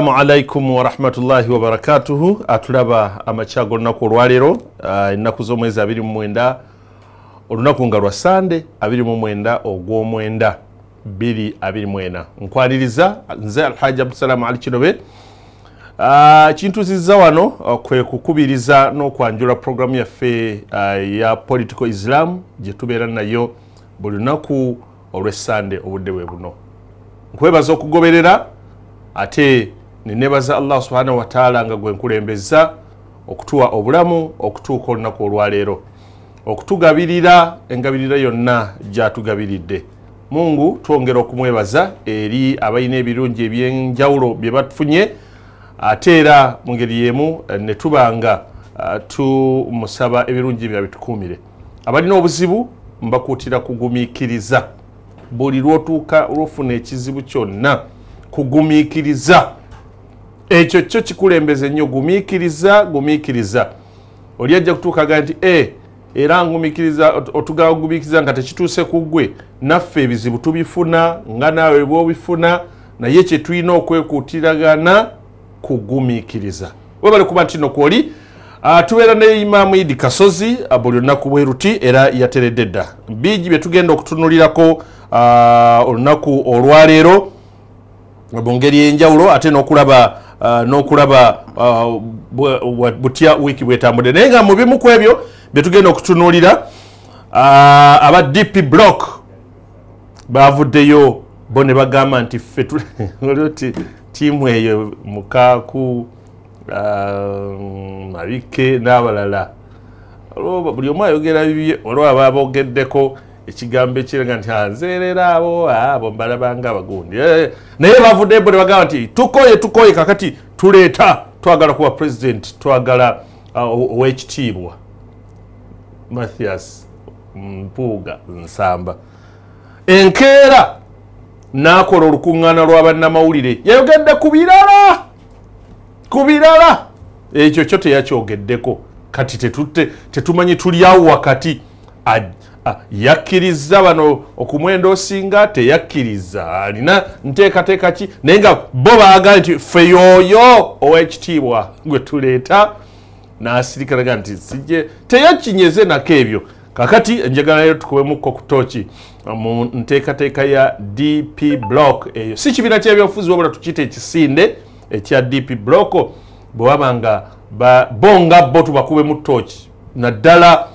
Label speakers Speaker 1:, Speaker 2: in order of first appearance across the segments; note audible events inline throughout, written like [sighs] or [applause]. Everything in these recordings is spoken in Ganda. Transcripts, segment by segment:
Speaker 1: assalamu alaikum warahmatullahi wabarakatuhu atulaba amakya golunaku olwaleero uh, ennaku z'omwezi 29 olunaku nga lwa sande 29 ogw'omwenda 224 nkwaliriza nze alhaji abdusalamu ali kirobe uh, kintuziza wano kwe kukubiriza n'okwanjula programu yaffe ya political islam gye tubeera nayo buli lunaku olw'essande obudde bwe buno. Nkwebaza okugoberera ate nenebaza allah subhanahu wataala nga gwe nkulembeza okutuwa obulamu okutuuka olunaku olwaleero. Okutugabirira engabirira yonna gyatugabiridde mungu twongera okumwebaza eri abalina ebirungi ebyenjawulo bye batufunye ate era mu ngeri yemu netubanga tumusaba ebirungi bya bitukuumire. Abalina obuzibu mbakuutira kugumiikiriza. Buli lwotuuka lwofuna ekizibu kyonna kugumiikiriza ekyo kyo kikulembeza ennyo gumiikiriza gumiikiriza. Oli ajja kutuukaga nti e era ngumiikiriza otugaba gumiikiriza nga tekituuse ku ggwe. Naffe ebizibu tubifuna nga naawe bwobifuna naye kyetulina okwekuutiragana kugumiikiriza webale kuba nti nokwoli Uh, tubeera ne imaamu idi kasozi uh, buli olunaku bwe ruti era yateredde dda. Biigi bye tugenda okutunulirako uh, olunaku olwaleero mu ngeri y'enjawulo ate n'okulaba uh, n'okulaba uh, butya wiiki bwetambudde naye nga mu bimu ku ebyo bye tugenda okutunuulira uh, aba dp block bavuddeyo bo ne bagamba nti ffe [laughs] ti tiimu eyo mukaaku mabike n'abalala. Buli omu ayogera bibye olwo aba abogeddeko ekigambo ekiraga nti nzeerera abo abo mbalabanga abagundi. Naye bavuddeyo bo ne bagamba nti tukoye tukoye kakati tuleeta twagala kuba president twagala owekitiibwa. Mathias mpuuga nsamba. Enkeera n'akola olukuŋŋaana lw'abannamawulire yayogedde ku birala ku birala. Ekyo kyo teyakyogeddeko kati tetumanyi tulyawo wakati yakkiriza bano okumwenda osinga teyakkiriza. Alina nteekateeka ki? Naye nga bo baagala nti ffe yooyo owekitiibwa gwe tuleeta n'asirikalaga nti sijje teyakinyeze nako ebyo. Kakati enjagala leero tukubemukko ku tooki mu nteekateeka ya dp block eyo. Si kibiina kyebyobufuzi wabula tukiyita ekisinde ekya dp block bwe waba nga bo nga bo tubakubemu tooki. Naddala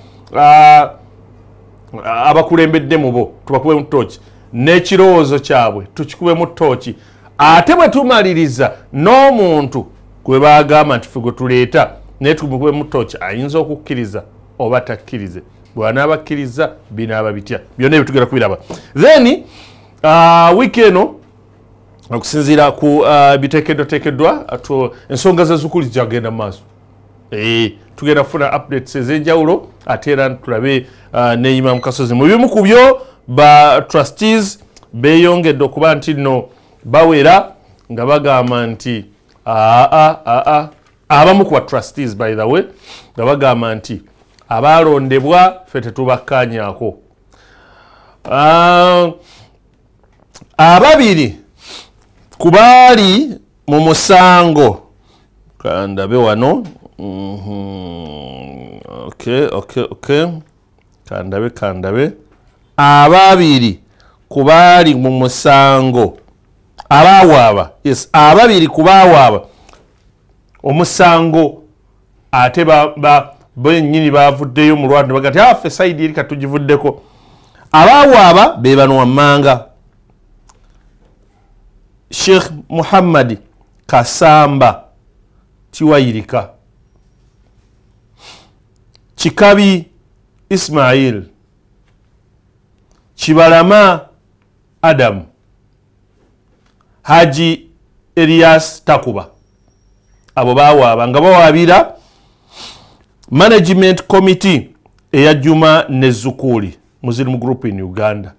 Speaker 1: abakulembedde mu bo tubakubemu tooki n'ekirowoozo kyabwe tukikubemu tooki ate bwe tumaliriza n'omuntu gwe bagamba nti fe gwe tuleeta naye tumukubemu tooki ayinza okukkiriza oba takkirize? Bwanabakkiriza binaaba bitya? Byonna ebitugera kubiraba. Then uh, wiiki eno okusinziira ku uh, biteekeddwateekeddwa ensonga zezukuli zijagenda mu maaso tugenda kufuna updates ez'enjawulo ate era tulabe uh, neyima mu kasozi. Mu bimu ku byo ba trustees beeyongedde okuba nti nno bawera nga bagamba nti aa aa abamu ku ba trustees by the way nga bagamba nti abalondebwa fe tetubakkaanyaako uh, ababiri ku baali mu musango kandabe wano kandabe kandabe. Ababiri ku baali mu musango. Abawaaba yes ababiri ku bawaaba omusango ate benyini bavuddeyo mu lwatu baga ti afe saidi eri katugivuddeko abawaaba be bano wammanga sheikh muhammadi kasamba tiwayirika kikabi ismail. Kibalama adamu haji elias takuba. Abo bawaaba nga bawaabira management committee eya juma nezukuli muslim group in uganda.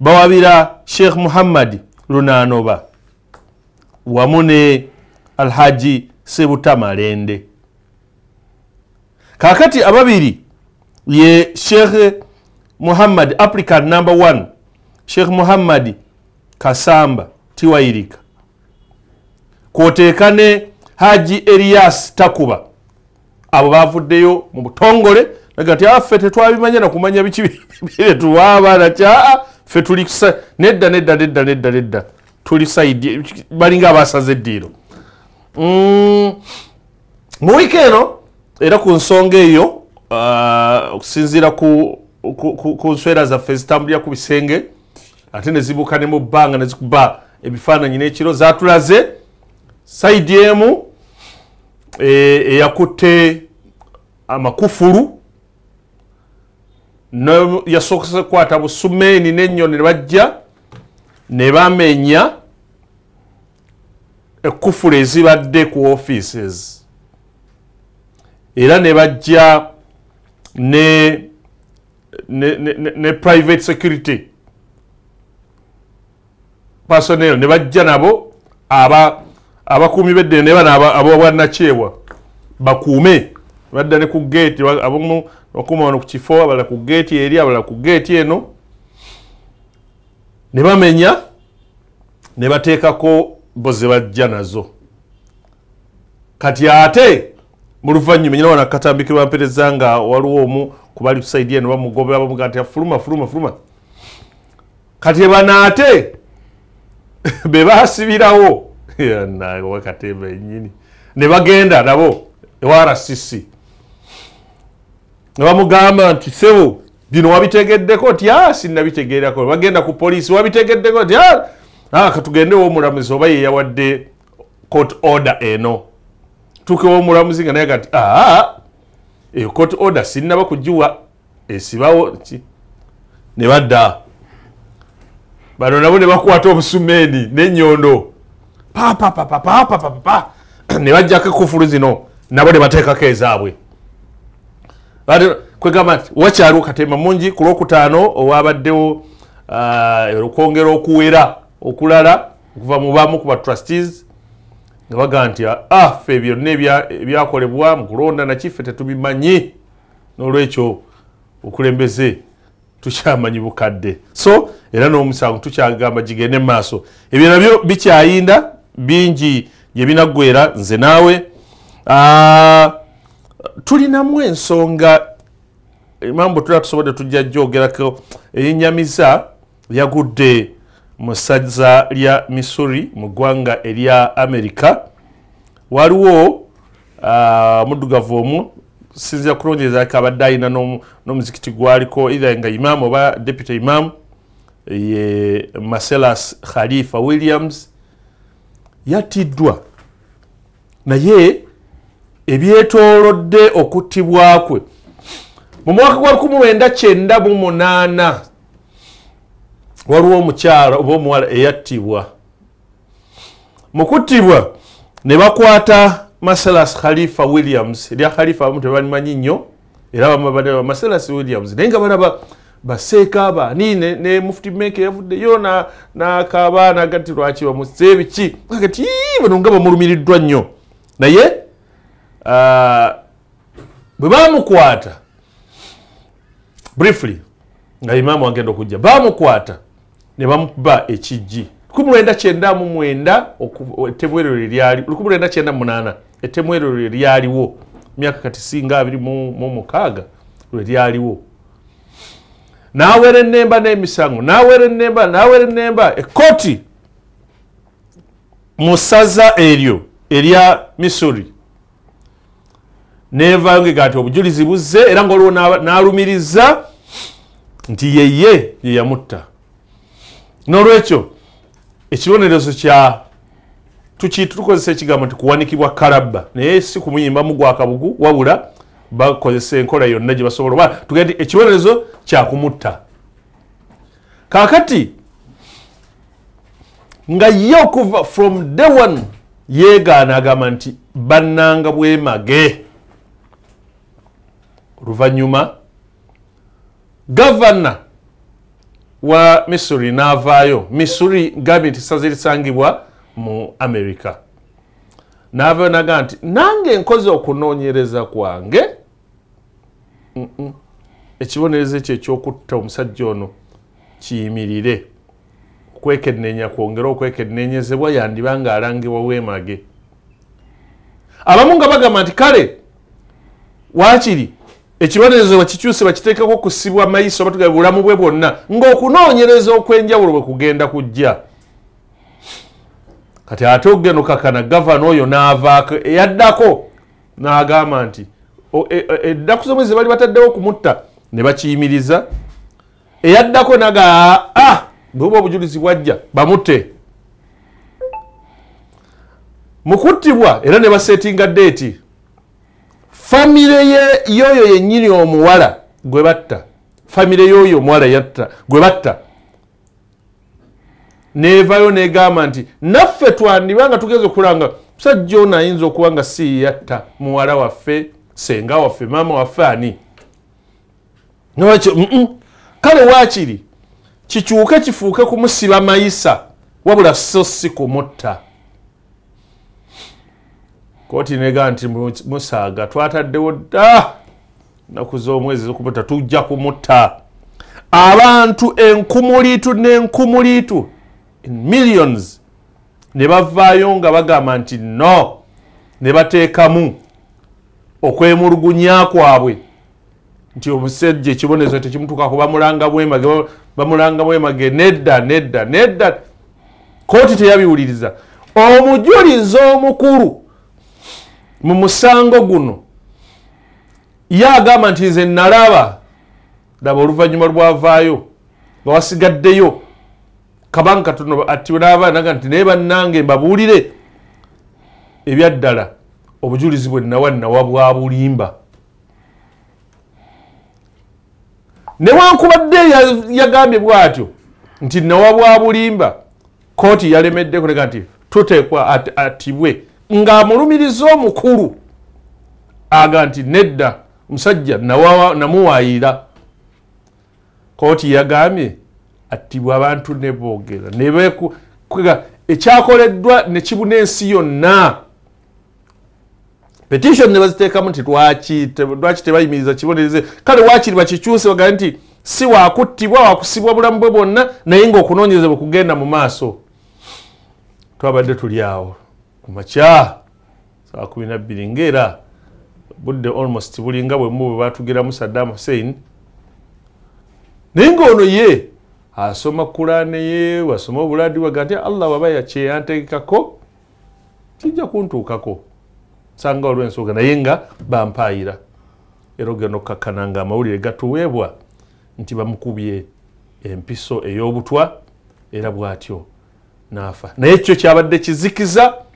Speaker 1: Bawabira sheikh muhammadi lunanoba wamu ne alhaji sebutamalende kakati ababiri ye sheikh muhammad applicant number one. Sheikh muhammadi kasamba tiwayirika kwoteeka ne haji erias takuba. Abo bavuddeyo mu butongole aga ti ah, tetwabimanya nakumanya biki byetuwaaba [laughs] nakyaa ffe tuli nedda nedda nedda nedda nedda. Tuli saidi balinga abasaza eddiiro. Mm, mu wiiki eno era ku nsonga eyo uh, okusinziira ku nswera zaffe zitambulira ku bisenge ate nezibuuka ne mu bbanga nezikuba ebifaananyi n'ekiro zatulaze saidi emu eh, eyakutte amakufulu yasookese kukwata busumeeni n'ennyoni ne bajja ne bamenya ekkufulu ezibadde ku offices era ne bajja ne, ne, ne, ne private security. Personnel ne bajja nabo abakuumi aba beddene ne bana abobwanakyebwa bakuume badda ne ku geeti abamu bakuuma wano ku kifo abalala ku geeti eri abalala ku geeti eno. Ne bamenya ne bateekako bo ze bajja nazo. Kati ate mu luvanyuma nyina wana katambikirwa mpereza nga waliwo omu kubali tusaidi eno bamugobera bamuga nti fuluma fuluma fuluma kati ebana ate [laughs] bebasibirawo [laughs] wakatemba enyini ne bagenda nabo ewa rcc nebamugamba nti sebo bino wabitegeddeko ti ah, sinabitegerako bagenda ku polisi wabitegeddeko ti ah, ah, katugendewo omulamuzi oba yeyawadde court order eno tukewo omulamuzi nga naye gati aa eyo court order sinaba kugiwa esibawo ki? Ne badda bano nabo ne bakwata obusumeeni nenyondo papapapapapapa ne bajjako ekufulu zino nabo ne bateekako ezaabwe. Kwegamba nti wakyaliwo katemba mungi ku lwokutaano owabaddewo okwongera okuwera okulala okuva mu bamu ku batrustees nga bagaa nti ah ffe byonna ebyakolebwa mu kulonda nakiffe tetubimanyi. N'olwekyo okulembeze tukyamanyi bukadde. So era n'omusango tukyagamba gigende maaso. Ebyo nabyo bikyayinda bingi yebinaggwera nze naawe. Uh, tulinamu ensonga mambo tula tusobodde tujja jogerako eyenyamiza yagudde mu ssaza lya missouri mu ggwanga erya amerika waliwo omuddugavu uh, omu sinzira kulongereza ko abadde ayina n'omuzikiti gwaliko either nga imaamu oba deputy imaamu ye maselas khalifa williams. Yattiddwa naye ebyetoolodde okuttibwa kwe. Mu mwaka gwa 1998 waliwo omukyala oba omuwala eyattibwa. Mu kuttibwa ne bakwata masalas khalifa williams. Erya khalifa abamu tebalimanyi nnyo era bamabaa masalas williams. Naye nga balaba baseeka baani? Ne mufuti meke yavuddeyo nakaaba nagati lwaki bamuze biki agati bano nga bamulumiriddwa nnyo. Naye bwe bamukwata briefly nga imaamu agenda okujja bamukwata ne bamuba ekijji. 1999 1998 ettemu eryo lwe lyaliwo myaka kati singa 26 lwe lyaliwo nawera enemba n'emisango nawera enemba nawera enemba ekoti mu ssaza eryo erya missouri. Nevayo ngega nti obujulizi buzze era nga olwo n'alumiriza nti yeye yeyamutta n'olwekyo ekibonerezo kya tukozesa ekigambo nti kuwanikibwa kalabba naye si kumuyimbamu gwakabugu wabula bakozesa enkola yonna gye basobola oba tugende nti ekibonerezo kyakumutta kakati nga ye okuva from day one yeegaana agamba nti bannanga bwemage. Oluvanyuma gavana wa missouri n'avaayo. Missouri gambye nti saza erisangibwa mu america. N'avaayo nagaa nti nange nkoze okunoonyereza kwange. Ekibonerezo ekyo ekyokutta omusajja ono kiyimirire okwekenneenya kwongere okwekennenyezebwa yandiba nga alangibwa weemage abamu nga bagamba nti kale waakiri ekibonerezo bakikyuse bakiteekeko kusibwa maiso batuga bulamu bwe bwonna ng'okunoonyereza okw'enjawulo bwe kugenda kujja. Kati ate ogenda okakana gavana oyo n'avaako eyaddako n'agamba nti eddaku zomwezi bali bataddewo okumutta ne bakiyimiriza. Eyaddako naga a bweoba obujulizi bwajja bamutte. Mukuttibwa era ne basetinga deeti famire yoyo yennyini omuwala gwe batta. Famire yoyo omuwala yatta gwe batta. Nevayo negamba nti naffe twandiba nga tugenza okulanga. Musajja ono ayinza okuba nga si yatta muwala waffe senga waffe maama waffe ani? Kale waakiri kikyuke kifuuke kumusiba mayisa wabula so si kumutta kooti nega nti musaaga twataddewo dda naku z'omwezi zokumuta tujja kumutta. Abantu enkumuliitu n'enkumuliitu millions ne bavaayo nga bagamba nti no ne bateekamu okwemulugunya kwabwe. Nti omusajja ekibonezo tekimutuukako bamulanga bwemage bamulanga bwemage nedda nedda nedda. Kooti teyabiwuliriza. Omujulizi omukulu mu musango guno ye agamba nti nze nalaba. Laba oluvannyuma lwavaayo nga wasigaddeyo. Kabanga katono ati naabaanaga nti naye bannange mbabuulire ebyaddala obujulizi bwe nawa nawa bwa bulimba. Newankubadde yagambye bwatyo nti nawa bwa bulimba. Kooti yalemedde kulega nti tuteekwa atibwe ng'amulumiriza omukulu aga nti nedda musajja namuwaayira. Kooti yagambye attibwa abantu ne boogera ekyakoleddwa ne kibuna ensi yonna. Petition ne baziteekamu nti lwaki tebayimiriza kibonereze kale wakiri bakikyuse bagambe nti si wakuttibwa wakusibwa bulamu bwe bwonna naye ngaokunoonyereza bwe kugenda mu maaso. Twabadde tuli awo kumakya saa kumi nabbiri ngaera budde almost bulinga bwemu bwe batugeramu saddam hussein. Naye ngaono ye asoma kurane ye wasoma obuladi waga nti allah waba yakyeyantegekako kijja kuntuukako. Sanga olwensonga naye nga bampaayira era ogenda okukakkana nga amawulire gatuweebwa nti bamukubye empiso ey'obutwa era bw'atyo naafa naye kyo kyabadde kizikiza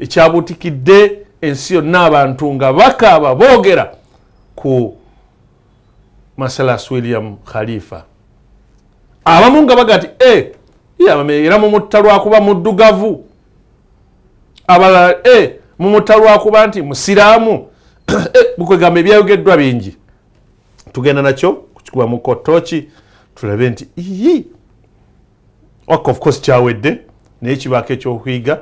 Speaker 1: ekyabutikidde ensi yonna abantu nga bakaaba boogera ku masalas william khalifa. Abamu nga baga ti e era mumutta lwakuba muddugavu. Abalala e mumutta lwakuba nti musiraamu. [clears throat] Bukwegamba ebyayogeddwa bingi. Tugenda nakyo kukikuba mu kotoki tulabe nti ii waka of course kyawedde naye kibaako ekyokuyiga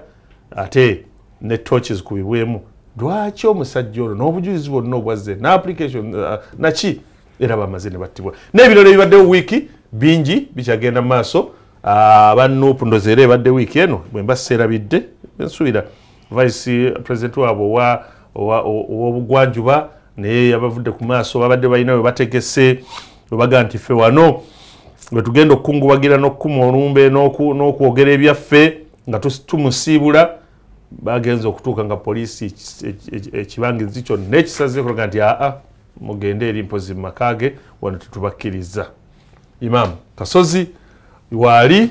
Speaker 1: ate ne tochi zikubibwemu lwaki omusajja olwo n'obujulizi bwonna obwazze uh, naki era bamaze ne battibwa. N'ebirala ebibaddewo wiiki bingi bikyagenda mu maaso. Abanupu uh, ndozi era ebadde wiiki eno bwe mba seerabidde nsuubira. Vice president waabwe ow'obugwanjuba naye yabavudde ku maaso babadde balina we bategese webaga nti ffe wano bwe tugenda okukungubagira n'okukuma olumbe n'okwogera ebyaffe nga tumusiibula bagenza okutuuka nga poliisi ekibangizi kyonna ekisazekolaga nti aa mugende eri mpozi mumakage wano tetubakkiriza. Imaamu kasozi waali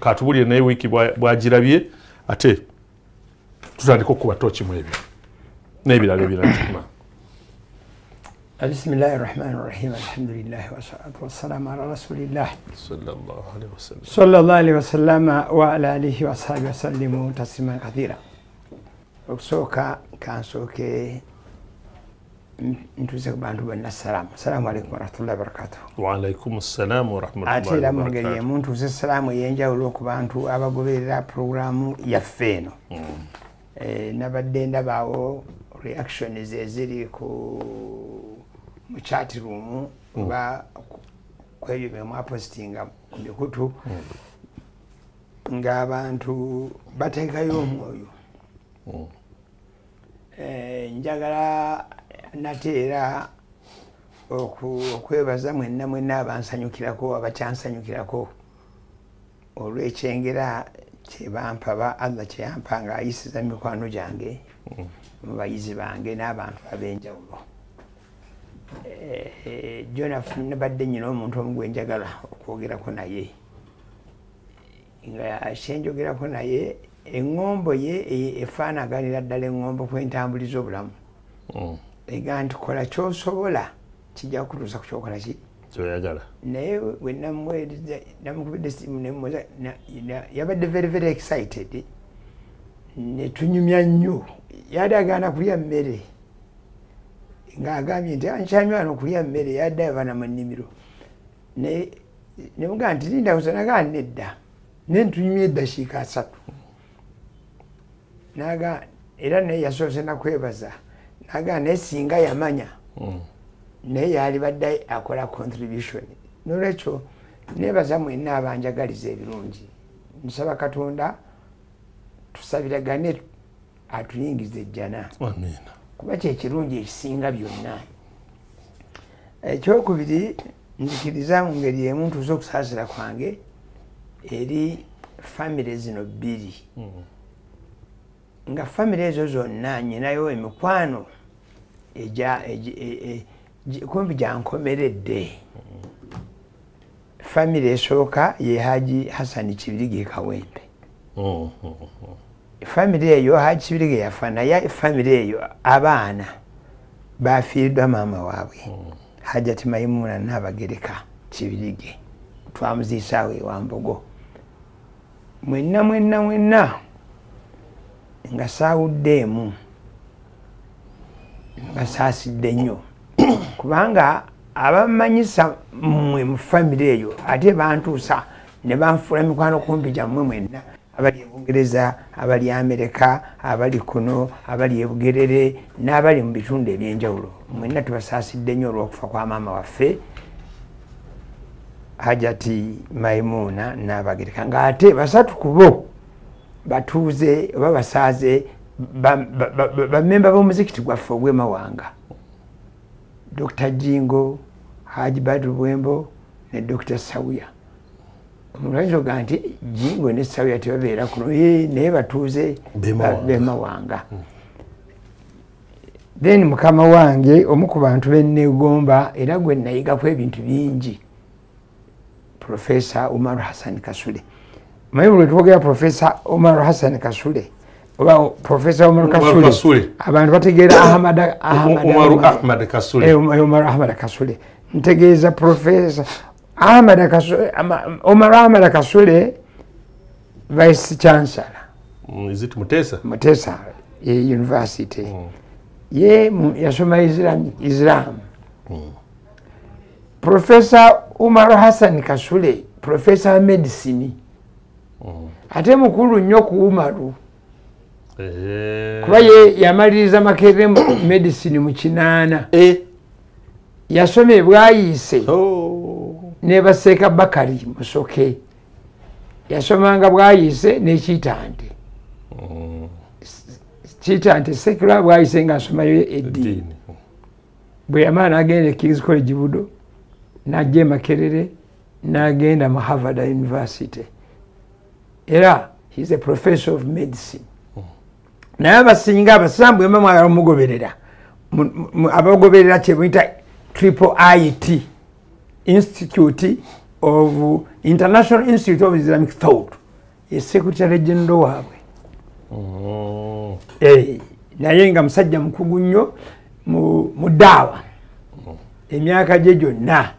Speaker 1: katubulire naye wiiki bwagirabye ate tutandika okukuba tookimu ebyo n'ebirala ebirala
Speaker 2: bisimillahi rahmani rahim alhamdulilahi wasalatu wassalamu ala rasulillah. Sallallahu alihi wasallama waala alihi wasahbi wasallimu tasliman kathira. Okusooka kansooke ntuuse ku bantu bonna assalamu assalamu alaikum warahmatullahi wabarakatuh
Speaker 1: waalaikum ssalamu
Speaker 2: ate era mu ngeri emu ntuuse essalaamu ey'enjawulo ku bantu abagoberera puroguramu yaffe eno. Nabadde ndabaawo reactions eziri ku mu chat room oba kwebyo byemwapositinga ku mikutu ng'abantu bateekayo omwoyo. Eh, njagala nate era okwebaza mwenna mwenna abansanyukirako abakyansanyukirako olwekyengera kyebampa ba allah kyeyampa nga ayisiza mu mikwano gyange mu bayizi bange n'abantu ab'enjawulo Eh, jonaf nabadde nyina omuntu omu gwenjagala okwogerako naye. Nga kyenjogerako naye eŋŋombo ye e- efaanaganira ddala eŋŋombo kwentambuliza obulamu.
Speaker 1: Mm.
Speaker 2: ega nti kola kyosobola kijja kutuusa ku kyokola ki?
Speaker 1: Kyoyagala.
Speaker 2: Naye we namuweereza namukubidde esimu nemuza yabadde very very excited. Netunyumya nnyo. Yali agaana kulya mmere ng'agambye nti ankyamywana okulya mmere yadde abaana mu nnimiro. Nemugaa nti linda kusanagaa nedda naye ntunyumya eddakiika asatu. Naga era naye yasoose nakwebaza naga naye singa yamanya
Speaker 1: Mm.
Speaker 2: naye yali badde akola contribution. Nolwekyo nebaza mwenna abanjagaliza ebirungi. Nsaba katonda tusabiragane atuyingiza ejjana.
Speaker 1: Amiina
Speaker 2: kuba kyekirungi ekisinga byonna. Ekyokubiri nzikiriza mu ngeri emu ntuuza okusaasira kwange eri famire zino bbiri. Nga famire ezo zonna nyinayo emikwano e- e- kumpi gyankomeredde famire esooka ye haji hasani kibirige kawempe
Speaker 1: Mm, mm,
Speaker 2: famire eyo haji kibirige yafa naye famire eyo abaana bafiiriddwa maama waabwe. Hajati maimuna nabagereka kibirige. Twamuziisaawo ewambogo mwenna mwenna mwenna nga saawuddeemu nga saasidde nnyo. [coughs] Kubanga abamanyisa mmwe mu famire eyo ate bantuusa ne banfuula mikwano kumpi gyammwe mwenna abali e bungereza abali amerika abali kuno abali e bugerere n'abali mu bitundu ebyenjawulo. Mwenna tubasaasidde nnyo olw'okufa kwa maama waffe hajati maimuuna n'abagereka. Ng'ate basatu ku bo batuuze oba basaaze bamemba ba, ba, bamemba b'omuzikiti gwaffe ogw'emawanga. Dr jingo haji badru bwembo ne dr sawuya omuntu ayinza oga nti jingo ne sawuya tebabeera kuno "Eh, naye batuuze
Speaker 1: B'emawanga."
Speaker 2: ba- b'emawanga. Then mukama wange omu ku bantu benneegomba era gwe nayigako ebintu bingi. Profesa umar hassan kasule. Maye buli twogera profesa umar hassan kasule oba profesa Umar kasule abantu bategeera ahmad Ahmad-
Speaker 1: umaru
Speaker 2: Ahmad-
Speaker 1: ahmad kasule.
Speaker 2: Eh, Ahmad Kasule. Ntegeeza profesa Ahmad Kasule ama- Umar Ahmad Kasule vice chancellor.
Speaker 1: Mm, is it mutesa?
Speaker 2: Mutesa ye university. Ye mu- yasoma Islam, Islam. Profesa Umar Hassan Kasule profesa wa medicine. Ate mukulu nnyo ku Umaru.
Speaker 1: Eh.
Speaker 2: kuba ye yamaliriza makerere mu medicine mu kinaana.
Speaker 1: Eh.
Speaker 2: yasoma ebwayiise
Speaker 1: Oh.
Speaker 2: Ne baseeka bakari musoke. Yasomanga bwayise n'ekitante kitante sekula bwayise ngaasomayo eddiini
Speaker 1: Eddiini.
Speaker 2: bwe yamala n'agenda e kings college budo n'ajja e makerere n'agenda mu harvard university. Era heis a professor of medicine. Naye abasinga abasiramu bwemba mwagala omugoberera mu- mu- abagoberera kyebuyita triple it institute of international institute of islamic thought ye secretary general waabwe.
Speaker 1: Mm.
Speaker 2: Eh, naye nga musajja mukugu nnyo mu mu ddaawa emyaka gye gyonna.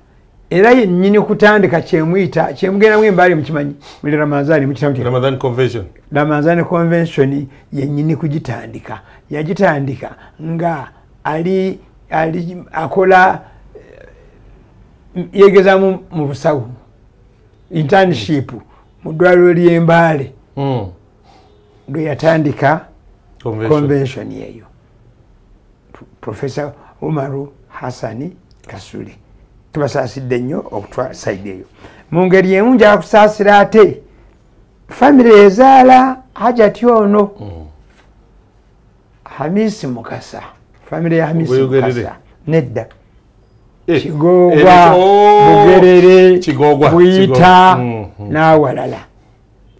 Speaker 2: Era yennyini kutandika kyemuyita kyemugendamu embaali mukimanyi muli ramazaani mukitamu
Speaker 1: ramadan convention.
Speaker 2: Ramazaani convention yennyini kugitandika. Yagitandika nga ali ali akola yegezamu mu busawo internship mu ddwaliro ly'embaale
Speaker 1: Mm.
Speaker 2: lwe yatandika
Speaker 1: convention.
Speaker 2: yeyo profesa umaru hassani kasule tubasaasidde nnyo okutwala saidi eyo. Mu ngeri emu njala kusaasira ate famire ezaala hajati ono. Hamisi mukasa famire ya hamisi mukasa nedda
Speaker 1: Eh,
Speaker 2: kigogwa
Speaker 1: eh, oh,
Speaker 2: bugerere buyita
Speaker 1: Kigogwa. Mm, mm.
Speaker 2: n'awalala.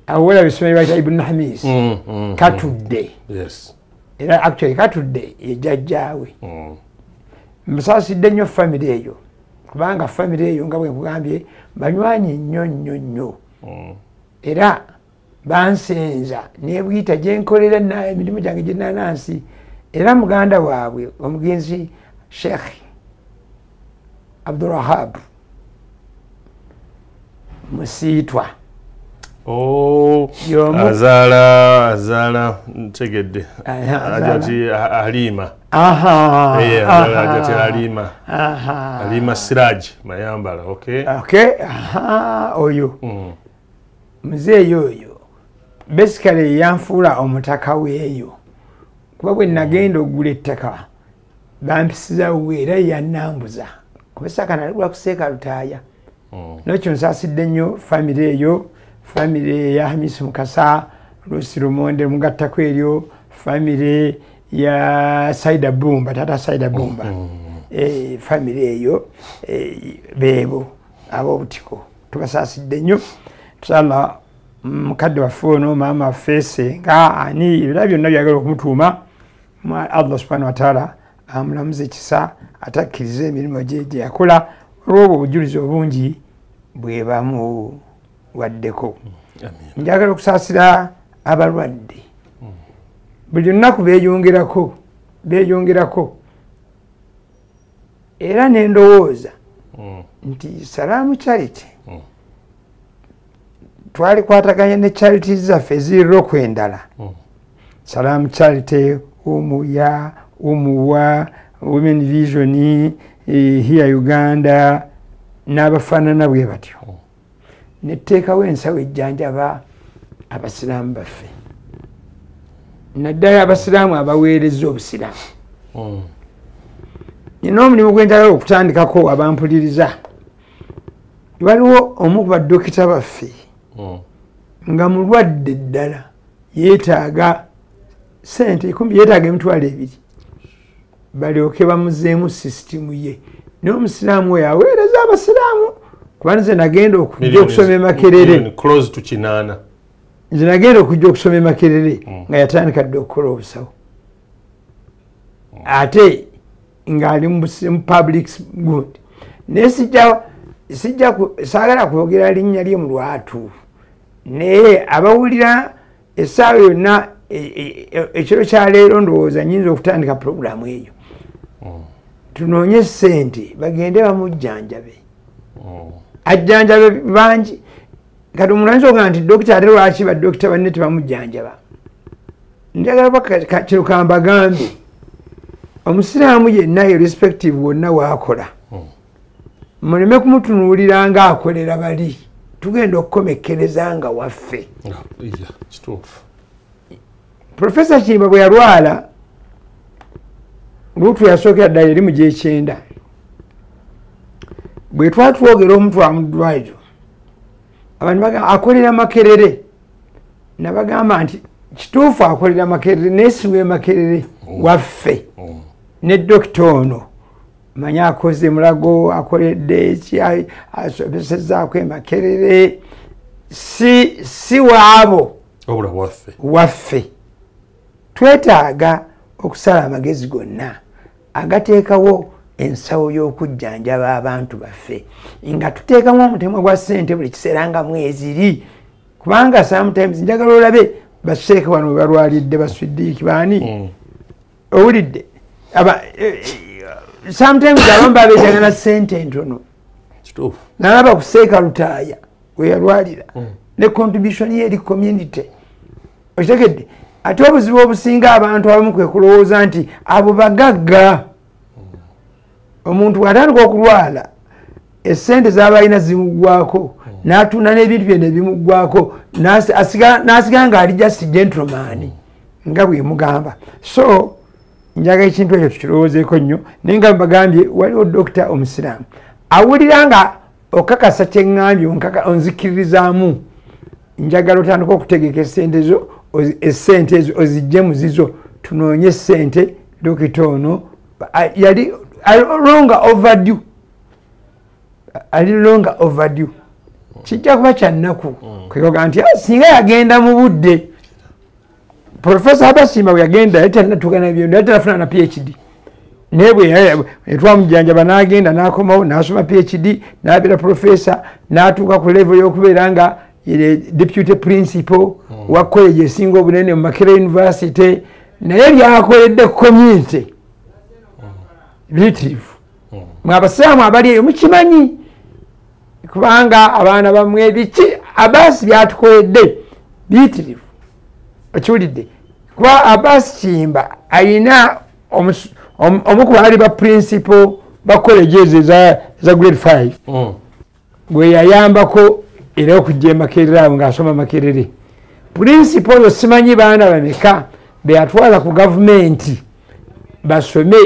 Speaker 2: Awala bisomero baita ibuni hamisi
Speaker 1: Mm,
Speaker 2: katudde.
Speaker 1: Yes.
Speaker 2: Era actually katudde yejjajjaawe
Speaker 1: Mm.
Speaker 2: musaasidde nnyo famire eyo. Kubanga famire eyo nga bwe nkugambye banywanyi nnyo nnyo nnyo. Era bansenza. Nebwita gyenkolera na emirimu gyange gyenanansi era muganda waabwe omugenzi sheekh abdurahab. Musiitwa.
Speaker 1: Oh, azaala azaala ntegedde.
Speaker 2: Aha,
Speaker 1: aja ti A- alima
Speaker 2: aha.
Speaker 1: Eh, azaala aja ti alima
Speaker 2: aha.
Speaker 1: Alima siraj mayambala okay
Speaker 2: okay aha oyo.
Speaker 1: Mm.
Speaker 2: muzeeyi oyo. Basically yanfuula omutaka weeyo. Kuba bwe nagenda okugula ettaka bampisizawo era yanambuza kubasaka nali lwakuseeka lutaaya
Speaker 1: Mm.
Speaker 2: nokyo nsaasidde nnyo famire eyo famire ya hamisi mukasa lusi lumonde mugattako eryo famire ya saida bumba tata saida bumba. Eh, famire eyo eh, beebo ab'obutiko. Tubasaasidde nnyo. Tusala mukadde waffe ono maama waffe senga ani ebira byonna byagala okumutuuma. Allah subhanahu wataala amulamuza ekisa atakkiriza emirimu gye gye yakola olwobwo obujulizi obungi bwe bamuwaddeko njagala okusaasira abalwadde buli lunaku beeyongerako beeyongerako era nendowooza
Speaker 1: Mm.
Speaker 2: nti salaamu charity
Speaker 1: Mm.
Speaker 2: twalikwataganya ne charity zaffe eziroko endala
Speaker 1: Mm.
Speaker 2: salaamu charity umuya umuwa women vision eh, here uganda n'abafaanana bwe batyo. Neteekawo ensawo ejjanjaba abasiraamu baffe. Naddala abasiraamu abaweereza obusiraamu.
Speaker 1: Mm.
Speaker 2: nina omulimu gwe njagala okutandikako abampuliriza waliwo omu ku badokita baffe
Speaker 1: Mm.
Speaker 2: nga mulwadde ddala yeetaaga sente kumbi yeetaaga emitwalo ebiri balyoke bamuzeemu sisitimu ye. Naye omusiraamu oyo aweereza abasiraamu. Kuba nze nagenda okujja
Speaker 1: Millions-
Speaker 2: okusoma emakerere. nze nagenda okujja okusoma emakerere
Speaker 1: Mm.
Speaker 2: nga yatandika dde okukola obusawo. Ate ng'ali mu public good. Naye sijja sijja saagala kwogera linnya lye mu lwatu. Naye abawulira essaawa yonna e- e- e- ekiro kyaleero ndowooza nyinza okutandika puroguramu eyo tunoonye sente bagende bamujjanjabe.
Speaker 1: Mm.
Speaker 2: ajjanjabe bangi. Kati omuntu ayinza okuga nti dokita ate lwaki badokita banne tebamujjanjaba? Njagala baka- ka- kino kambagambe. Omusiraamu yenna irrespective wonna waakola.
Speaker 1: Mm.
Speaker 2: muleme kumutunuulira nga akolera bali. Tugenda okukomekkereza nga waffe.
Speaker 1: Ah,
Speaker 2: profesa kimba bwe yalwala luutu yasookera ddala eri mu gyekyenda. Bwe twatwogera omutwa mu ddwaliro abantu bagamba akolera makerere. Nabagamba nti kituufu akolera makerere naye siwe makerere waffe.
Speaker 1: Mm.
Speaker 2: ne dokita ono manyi akoze mulago akoledde eki asomesezaako emakerere. Si si waabo.
Speaker 1: Waffe.
Speaker 2: Twetaaga okusala amagezi gonna agateekawo ensawo y'okujjanjaba abantu baffe. Nga tuteekamu omutemwa gwa ssente buli kiseera nga mweziri kubanga sometimes njagala olabe baseeka wano we balwalidde baswiddiiki baani?
Speaker 1: Mm.
Speaker 2: owulidde? Eh, eh, sometimes abamu babeetagana ssente ntono.
Speaker 1: Kituufu.
Speaker 2: Nalaba kuseeka lutaaya weyalwalira ne contribution ye eri community. Okitegedde ate obuzibu obusinga abantu abamu kwe kulowooza nti abo bagagga. Omuntu bw'atandika okulwala esente zaba alina zimuggwako n'atunda n'ebintu bye nebimuggwako n'asi- asiga- n'asigala ng'ali just gentleman nga bwemugamba so njaga ekintu ekyo tukirowoozeeko nnyo naye nga mbagambye waliwo dokita omusiraamu awulira nga okakasa kyeŋŋambye onkaka- onzikiririzaamu. Njagala otandika okutegeka esente zo esente ezo ozijje mu zizo tunoonye sente dokita ono yali ali longa overdue. Ali longa overdue. Kijja kuba kyannaku kwekoga nti "Ah, singa yagenda mu budde. Profesa abasimba bwe yagenda yali tanatuuka nabyendo yali tanafuna na phd naye bwe etwamujjanjaba n'agenda n'akomawo n'asoma phd n'abeera profesa n'atuuka ku level y'okubeera nga deputy principal wa college esinga obunene mu makera university naye byakoledde community. Bitirivu mwe abasiraamu abali eyo mukimanyi? Kubanga abaana bamwe biki? Abasi byatukoledde. Bitirivu okiwulidde. Kuba abasi kiyimba alina omus- omu ku baali ba principal ba college ezo eza grade 5
Speaker 1: Mm.
Speaker 2: gwe yayambako era okujja emakerere abo ng'asoma makerere. Principal oyo simanyi baana bameka beyatwala ku gavumenti basome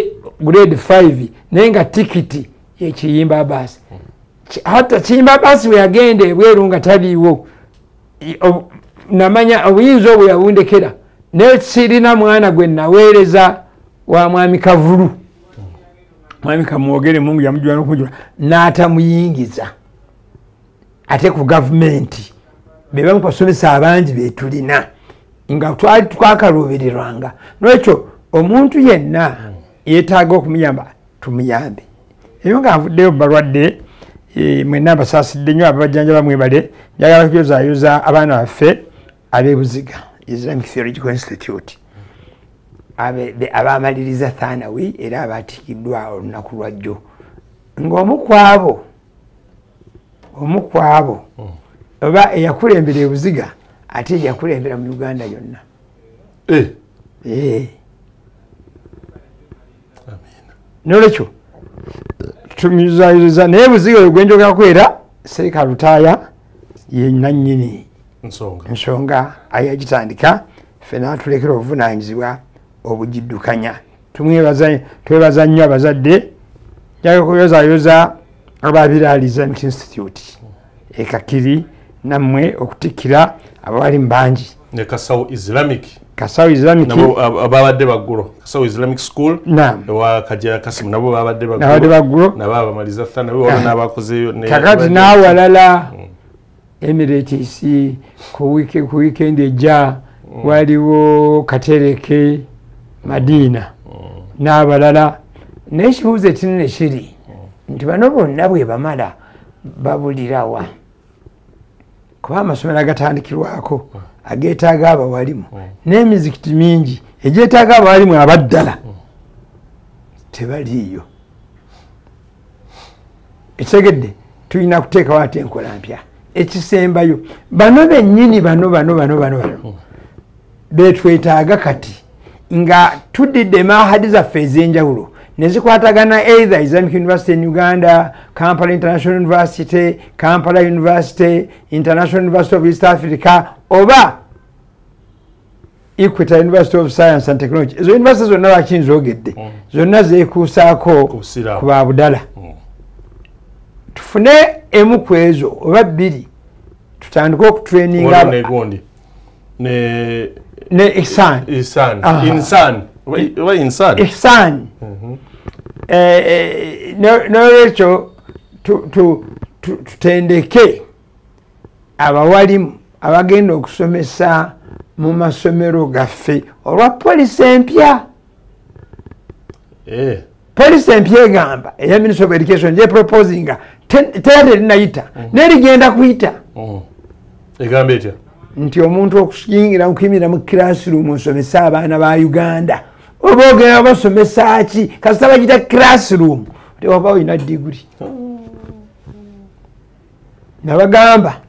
Speaker 2: grade 5 naye nga tikiti yekiyimba basi hata kiyimba basi bwe yagenda ebweru nga taliiwo namanya obuyinza obwo yabundekera naye sirina mwana gwe naweereza wa mwami kavulu. Mwami kamwogere mungu yamujula nokumujula n'atamuyingiza ate ku gavumenti. Bebamu basomesa abangi betulina nga twali twakaluubirirwanga. Nolwekyo omuntu yenna yeetaaga okumuyamba tumuyambe. Eyo nga nvuddeyo mubalwadde eh, mwenna mbasaasidde nnyo ababajjanja bamwebale njagala kuyozayoza abaana baffe ab'ebuziga islamic theological institute. Abamaliriza thanawi era abatikiddwa olunaku lwajjo ng'omu ku abo omu ku abo oba eyakulembera ebuziga ate yakulembera mu uganda yonna.
Speaker 1: Eh,
Speaker 2: Eh. nolwekyo tumizayiriza naye buziga oyo gwenjogerako era serika lutaaya yenanyini
Speaker 1: nsonga.
Speaker 2: Ensonga ayagitandika ffe natulekera obuvunanyizibwa obugiddukanya. Tumwebaza twebaza nnyo abazadde njaga kuyozayoza ababiraali islamic institute ekakiri nammwe okutikkira abawali mu bangi.
Speaker 1: Ne kasawo islamic.
Speaker 2: Kasawo islamic
Speaker 1: ababadde baggulo kasawo islamic school. Ewa kajja kasimu nabo babadde
Speaker 2: baggulo.
Speaker 1: nabo abamaliza ne-
Speaker 2: kakati
Speaker 1: ne-
Speaker 2: nawalala emirates ku weekend ejja waliwo katereke madiina n'abalala naye ekibuuzo ekinene kiri nti bano bonna bwe bamala babulirawa kuba amasomero agatandikirwako ageetaaga abawalimu n'emizikiti mingi egyetaaga abawalimu abaddala tebaliiyo. Ekitegedde tulina kuteekawo ate enkola mpya. Ekisembayo bano bennyini bano bano bano bano bano betwetaaga kati nga tuddidde mahadi zaffe ez'enjawulo nezikwatagana either islamic university in uganda kampala international university kampala university international university of east africa oba equator university of science and technology. Ezo university zonna lwaki nzogedde zonna zekuusaako
Speaker 1: Ku busiraamu.
Speaker 2: ku babudala. Tufune emu ku ezo oba bbiri tutandike okutraininga
Speaker 1: ne
Speaker 2: ihsan. Ihsan. Eh, no- nolwekyo tu- tu- tu- tutendeke abawalimu abagenda okusomesa mu masomero gaffe. Olwa polisi empya.
Speaker 1: Eh,
Speaker 2: polisi empya egamba eya minister of education gyeproposinga tera terinayita nerigenda kuyita.
Speaker 1: Mm. egamba etya?
Speaker 2: Nti omuntu okuyingira mukuyimira mu classroom osomese abaana ba uganda oba ogenda basomesa ki? Kasita bagita classroom. Oba olina diguri nabagamba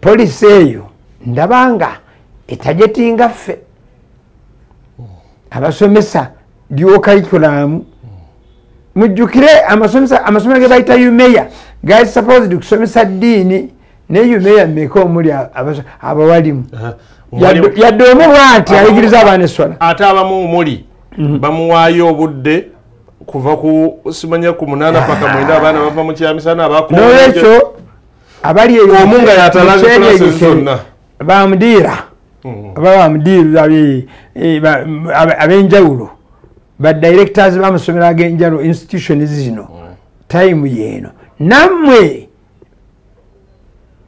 Speaker 2: polisi eyo ndabanga etajetinga ffe. Abasomesa curriculum. Mujjukire amasomesa ge bayita umeya gali supposed kusomesa ddiini ne umeya mmeka omuli abawalimu. Yadde-
Speaker 1: Omwalimu-
Speaker 2: yadde omu bwanti ayigiriza abaana essola
Speaker 1: ate abamu omuli bamuwaayo obudde kuva ku simanya ku munaana paka mwenda [sighs] abaana bava mu kyamisana abakonje
Speaker 2: n'olwekyo abali eyo
Speaker 1: Omu nga classes zonna.
Speaker 2: bamudiira. Oba bamudiiru ab'enjawulo. Badirectors bamasomero ag'enjawulo institutions zino. Time yeeno. Nammwe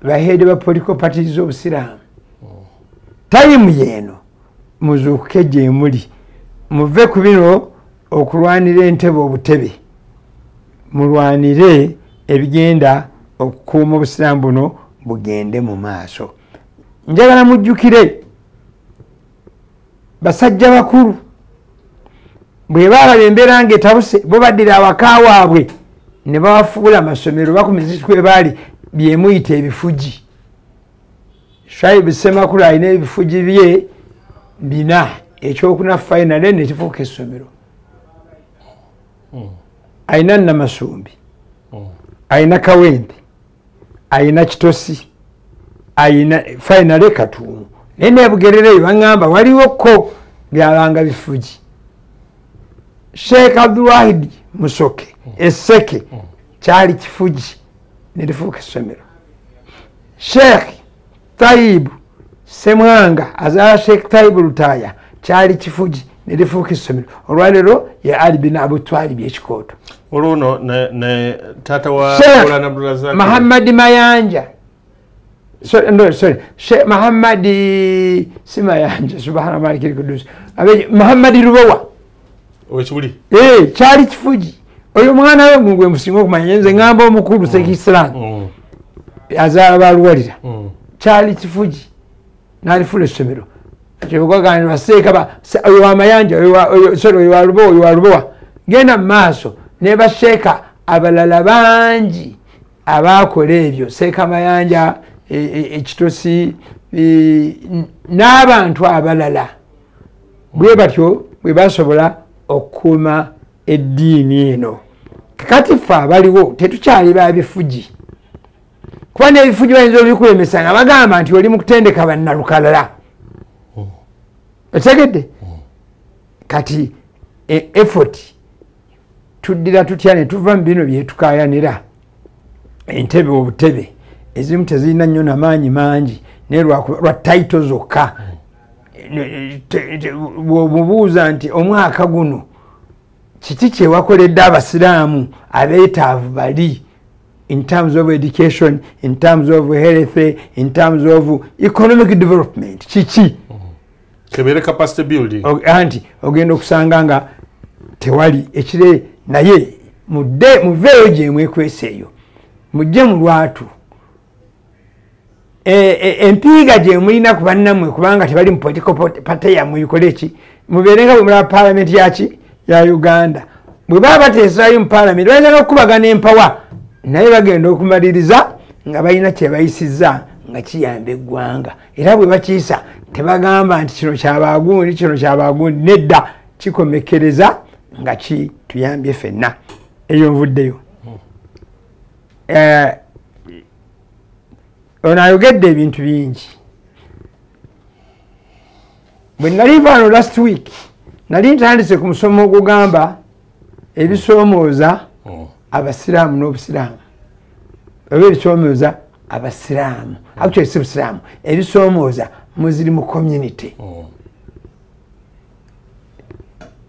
Speaker 2: baheede ba political parties z'obusiraamu time yeeno muzuukuke gye muli muve ku bino okulwanira entebe obutebe. Mulwanire ebigenda okukuuma obusiraamu buno bugende mu maaso. Njagala mujjukire basajja bakulu bwe baalaba embeera ngaetabuse bo baddira awaka waabwe ne bawafuula amasomero bakumizitwe baali byemuyita ebifugi shaibu semakulu alina ebifugi bye bina ekyokuna fainale nekifuuka essomero. Alina namasumbi alina kawempe alina kitosi alina fainale katuumu naye nebugerereyo baŋŋamba waliwoko byabanga bifugi. Sheekh abdulwahidi musoke eseke kyali kifugi nerifuuka essomero. Sheekh tayibu semwanga azaala sheekh tayibu lutaaya kyali kifugi nerifuuka essomero. Olwaleero ye ali bin abutwalibi ekikooto.
Speaker 1: Olwono ne taata wa
Speaker 2: mahamadi mayanja. Mahamadi si mayanja subhana maliki lkudus mahamadi lubowa
Speaker 1: owekibuli
Speaker 2: kyali kifugi. Oyo mwana we gwe musinga okumanya nze ŋŋamba omukulu sekisilamu azaala baluwalira kyali kifugi nalifula essomero. Kyogaganira baseeka oyo wamayanja oyo walubowa oyo walubowa genda mu maaso ne baseeka abalala bangi abakola ebyo. Seeka mayanja ekitosi n'abantu abalala. Bwe batyo bwe basobola okukuuma eddiini eno. Kakati ffe abaliwo tetukyali babifugi kuba n'ebifugi bayinza obikulemesa nga bagamba nti oli mu kutendeka bannalukalala otegedde? Kati effort tuddira tutya ne tuva mu bino byetukayanira entebe obutebe ezimu tezirina nnyo namaanyi mangi naye lwa taito zokka. Bwomubuuza nti omwaka guno kiki kyewakoledde abasiraamu abeetaavu bali in terms of education in terms of health in terms of economic development. Kiki?
Speaker 1: Kebere capacity building.
Speaker 2: Anti ogenda okusanga nga tewali ekire naye muveeyo gyemwekwesa eyo mujje mu lwatu. Empiiga gyemulina ku bannammwe kubanga tebali mu political party yammwe ikole ki? Mubeere nga bwe mulaba paalamenti yaki ya uganda. Bwe baba bateeserayo mu paalamenti bayinza n'okukubagana empawa naye bagenda okumaliriza nga balina kyebayisizza nga kiyamba eggwanga. Era bwe bakiisa tebagamba nti kino kyabagundi kino kyabagundi nedda kikomekereza nga kituyambye ffenna. Eyo nvuddeyo. Ono ayogedde ebintu bingi. Bwe nali vaano last week nali ntandise ku musomo ogugamba ebisoomooza abasiraamu n'obusiraamu. Oba ebisoomooza abasiraamu. Actually si busiraamu ebisoomooza muziri mu community.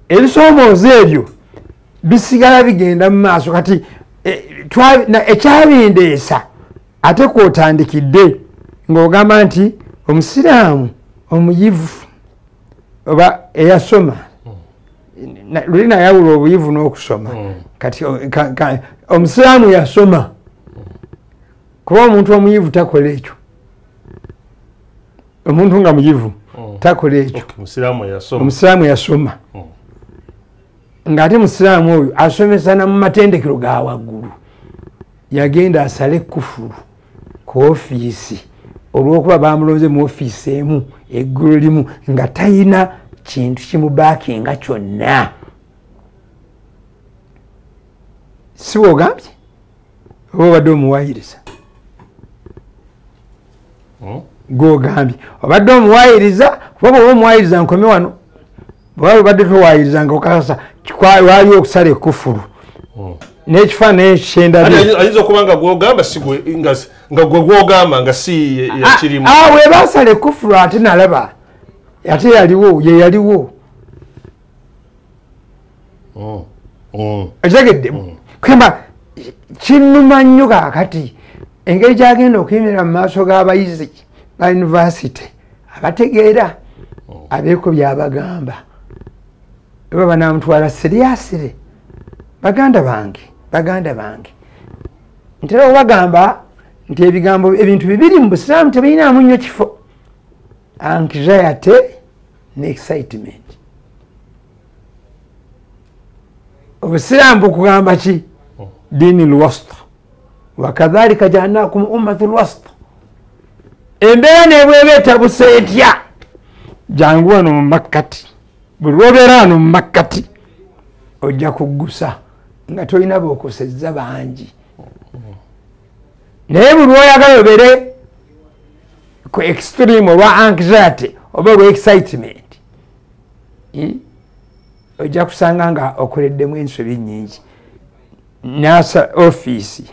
Speaker 2: Ebisoomooza ebyo bisigala bigenda mu maaso. Kati ekyabindeesa ate kwotandikidde ng'ogamba nti omusiraamu omuyivu oba eyasoma luli nayawula obuyivu n'okusoma kati omusiraamu yasoma. Kuba omuntu omuyivu takola ekyo. Omuntu nga muyivu takola ekyo. Omusiraamu yasoma. Ng'ate musiraamu oyo asomesana mu matendekero ga waggulu. Yagenda asale ekufulu ku ofiisi olw'okuba bamulonze mu ofiisi emu eggulu limu nga talina kintu kimubaakinga kyonna si bwogambye oba obadde omuwayiriza gwogambye. Obadde omuwayiriza kuba bwoba omuwayiriza nkome wano. Bwaba obadde towayiriza nga okakasa waliwo okusala ekufulu. N'ekifaananyi
Speaker 1: kyendayinza okuba nga gwogamba nga gwe gwogamba nga si yakirimu
Speaker 2: we basala ekufulu ate nalaba. Ate yaliwo ye yaliwo.
Speaker 1: Mm.
Speaker 2: Kemba kinuma nnyo kaakati engeri gyagenda okuyimirira mu maaso g'abayizi ba univesity abategeera abeeko byabagamba. Eba banamutwala siriyasire baganda bange baganda bange. Ntera obagamba nti ebigambo ebintu bibiri mu busiraamu tebirinamu nnyo kifo. Anxiety ne excitement obusiraamu bukugamba ki? Dini lwasta wakadhalika jaalnakum ummatu lwasta embeera nebweba etabuse etya jangu wano mu makkati. Buli lwobeera wano mu makkati ojja kuggusa nga tolina bokosezza bangi. Naye buli lwoyagala obere ku extreme olwa anxiety oba olwa excitement Hmm? Ojja kusanga nga okoleddemu ensobi nyingi nasa offisi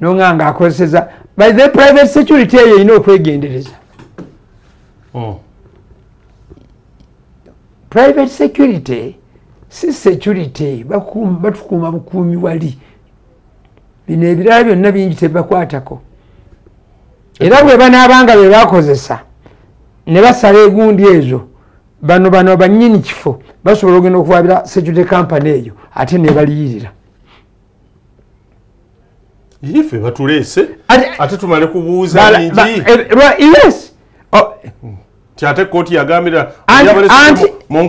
Speaker 2: nonga nga akozeseza by the private security eyo erina okwegendereza.
Speaker 1: Mm.
Speaker 2: private security si security batukuuma bukuumi wali. Bino ebirala byonna bingi tebakwatako era bwe banaabanga bwe bakozesa ne basala egundi ezo bano bano banyini kifo basobola okugenda okuwabira security company eyo ate nebaliyirira
Speaker 1: ife batuleese
Speaker 2: Ate-
Speaker 1: tumale kubuuza
Speaker 2: ba- eh, yes!
Speaker 1: Ate kooti yagambira mu-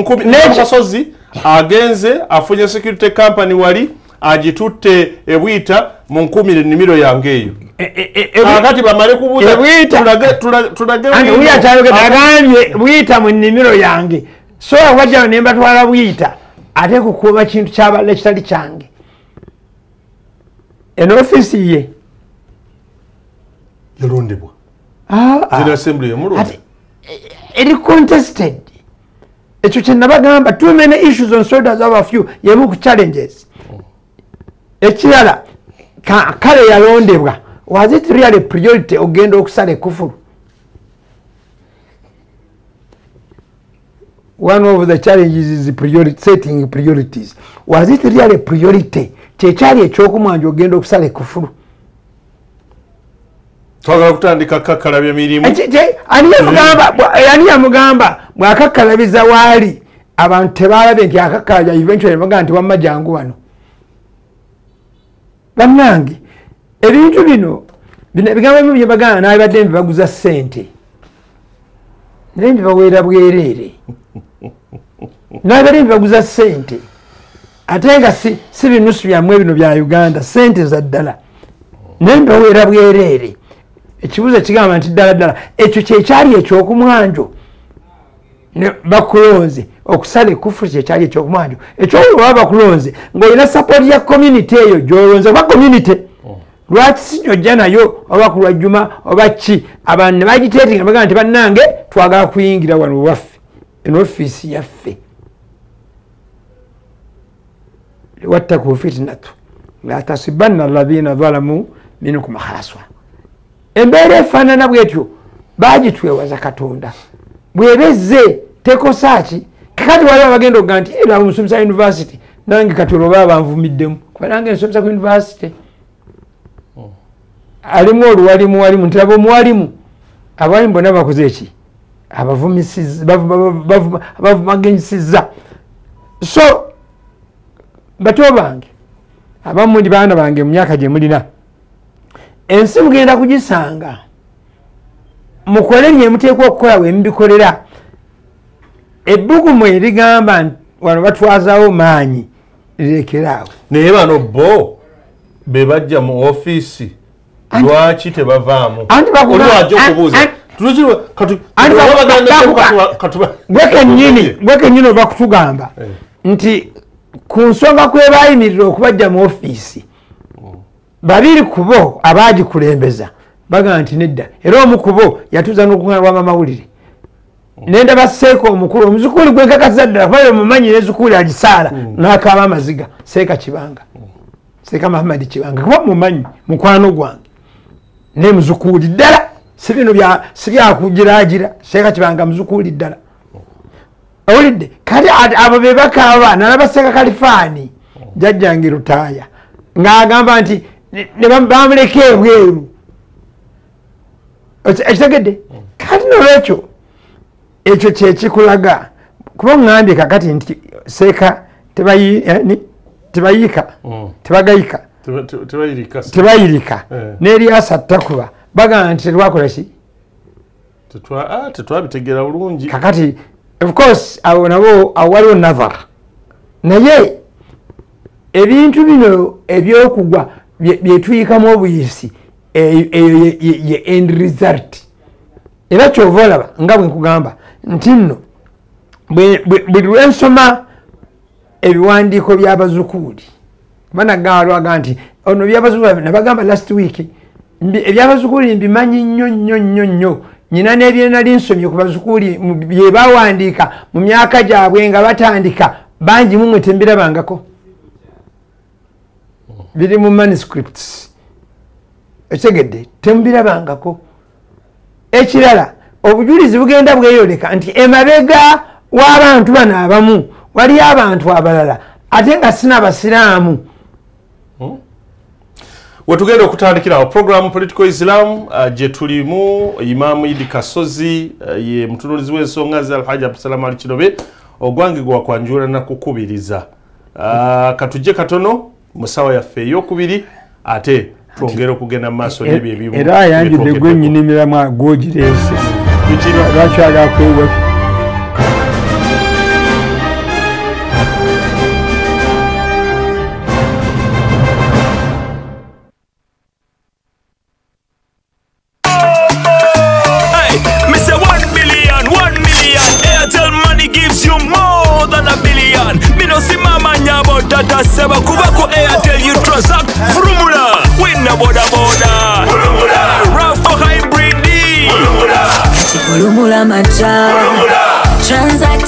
Speaker 1: nkumi kasozi agenze afunye security company wali agitutte ebwita mu nkumi ennimiro yange eyo.
Speaker 2: Eh, eh, eh,
Speaker 1: kakati bamale kubuuza
Speaker 2: Ebwita-
Speaker 1: tulage- tula- tulage
Speaker 2: anti
Speaker 1: wino.
Speaker 2: buyatayogedde agambye buyita mu nnimiro yange. Sobola kubajjao ne mbatwala buyita ate kukuuma kintu kyaballe kitali kyange. Eno ofiisi ye?
Speaker 1: Yalondebwa
Speaker 2: Ah, ah. eh, eri contested. Ekyo kyenabagamba too many issues on shoulders of a few. Yemu ku challenges ekirala ka- kale yalondebwa. Was it really priority ogenda okusala ekufulu? One of the challenges is priority, setting priorities. Was it really priority kyekyali ekyokumwanja ogenda okusala ekufulu?
Speaker 1: Twagala kutandika kakalabya mirimu
Speaker 2: ani yamugamba bwakakkalabiza waali abantu tebalabye nti akakkalabya eventually bagaa nti wamma jangu wano bannange ebintu bino ebigambo ebimu byebagamba nabibadde mbibaguza ssente. Naye mbibaweera bwereere. [laughs] Nabibadde mbibaguza ssente. Ate nga si binusu byammwe bino bya uganda ssente za ddala. Naye mbibaweera bwereere. Ekibuzo ekigamba nti ddala ddala. Ekyo kyekyali ekyokumwanjo bakulonze. Okusala ekufulu kyekyali ekyokumwanjo. Ekyolwoba bakulonze ng'olina sapooti ya community eyo gyolonze oba community. Lwaki sinyojja nayo oba ku lwajjuma oba ki? Abantu ne bagiteetinga bagaa nti bannange twagala kuyingira wano waffe eno ofiisi yaffe. Wattaku fitnatu la tasibanna alladhina zalamu minkum khaswa embeera efaanana bwetyo bagitwewaza katonda. Bwebezze tekosaaki kakati waliwo bagenda okuga nti era musomesa univesity nange kati olwo baba banvumiddemu. Kuba nange nsomesa ku univesity alimu oluwalimu walimu ntiraba omuwalimu abalimu bonna bakoze eki abavumaganyisizza so bato bange abamu ndi baana bange mu myaka gye mulina ensi mugenda kugisanga mukole byemuteekwa okukola wemubikolera ebbugumu erigamba wano batwazawo maanyi lirekeraawo
Speaker 1: naye bano bo be bajja mu ofiisi lwaki tebavaamu? Olwajja okubuuza.
Speaker 2: Gwe kennyini ova kutugamba
Speaker 1: Eh.
Speaker 2: nti ku nsonga kwe bayimirira okubajja mu ofiisi babiri ku bo abaagikulembeza bagamba nti nedda era omu ku bo yatuuza n'okuwama mawulire nendaba seeka omukulu omuzukuuli gwekakasiza ddala kuba mumanyi nezukuuli agisaala n'akaaba amaziga seeka kibanga. Seeka mahamadi kibanga kuba mumanyi mukwano gwange. Ne muzukuuli ddala si bino bya- si byakugiraagira seeka kibanga muzukuuli ddala. Owulidde kati ati abo be bakaaba nalabaseka kalifaani jajjange lutaaya ng'agamba nti bamuleka ebweru. Eki- ekitegedde kati nolwekyo ekyo kyekikulaga kuba ŋŋambye kakati nti seeka tebayi- eh, tebayiika
Speaker 1: Mm.
Speaker 2: tebagayika
Speaker 1: Teba- te- tebayirika Eh.
Speaker 2: n'eryasa ttakuba bagamba nti tetwakola ki?
Speaker 1: Ah, tetwabitegeera bulungi.
Speaker 2: Kakati of course awo nabo awo waliwo navar naye ebintu bino ebyokugwa bye- byetuyikamu obuyisi eyo ye- ye- ye end result. Era kyova olaba nga bwe nkugamba nti nno buli lwensoma ebiwandiiko by'abazukuuli banagamba lwaga nti ono byabazukuuli nabagamba last week ebyabazukuuli mbimanyi nnyo nnyo nnyo nnyo. Nyina n'ebye nali nsomye ku bazukuuli bye bawandiika mu myaka gyabwe nga batandika bangi mumwe tembirabangako. Biri mu manuscripts. Ekitegedde temubirabangako ekirala obujulizi bugenda bweyoleka nti emabega w'abantu bano abamu waliyo abantu abalala ate nga sina basiraamu.
Speaker 1: Wetugenda okutandikirawo programu political islam uh, gye tulimu imamu idi kasozi uh, ye mutunulizi w'ensonga ze alhaji abdusalamu ali kirobe ogwange gwakwanjula nakukubiriza. Uh, katujje katono musawa yaffe eyokubiri ate twongere okugenda mu maaso n'ebyo ebimu
Speaker 2: era ayanjudde gwe
Speaker 1: byetwogeddeko.
Speaker 3: Richard, that track I cool with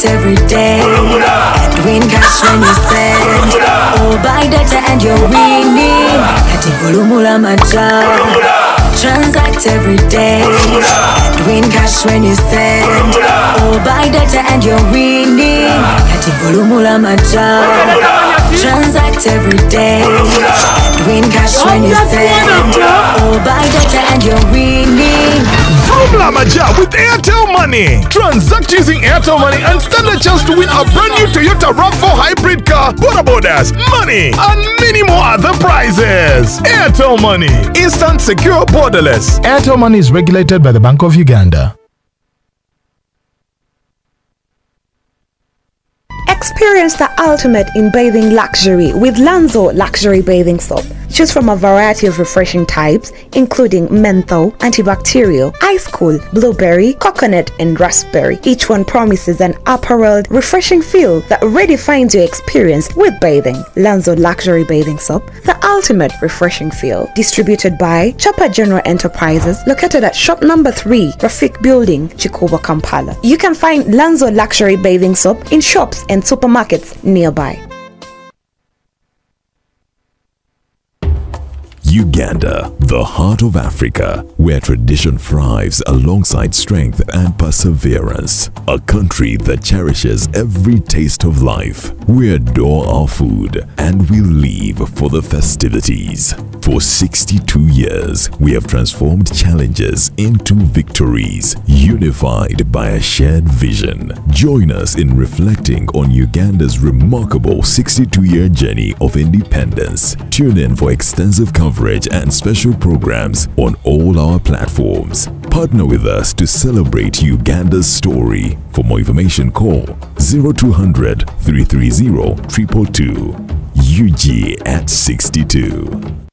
Speaker 3: Transact
Speaker 4: every day. And win cash when you send. Or buy data and you're winning. At Ulumula macha Transact every day. And win cash when you send. Or buy data and you're winning. At Ulumula macha Transact every day. And win cash when you send. Or buy data and you're winning
Speaker 5: Formula Maja with Airtel Money. Transact using Airtel Money and stand a chance to win a brand new Toyota RAV4 hybrid car, Boda Bodas, money, and many more other prizes. Airtel Money. Instant, secure, borderless. Airtel Money is regulated by the Bank of Uganda.
Speaker 6: Experience the ultimate in bathing luxury with Lanzo Luxury Bathing Soap. Choose from a variety of refreshing types, including menthol, antibacterial, ice cool, blueberry, coconut, and raspberry. Each one promises an upper refreshing feel that redefines your experience with bathing. Lanzo Luxury Bathing Soap, the ultimate refreshing feel. Distributed by Chopper General Enterprises, located at shop number 3, Rafik Building, Chikuba, Kampala. You can find Lanzo Luxury Bathing Soap in shops and supermarkets nearby.
Speaker 7: Uganda, the heart of Africa, where tradition thrives alongside strength and perseverance. A country that cherishes every taste of life. We adore our food and we live for the festivities. For 62 years, we have transformed challenges into victories, unified by a shared vision. Join us in reflecting on Uganda's remarkable 62 year journey of independence. Tune in for extensive coverage and special programs on all our platforms. Partner with us to celebrate Uganda's story. For more information, call 0200 330 222. UG at 62.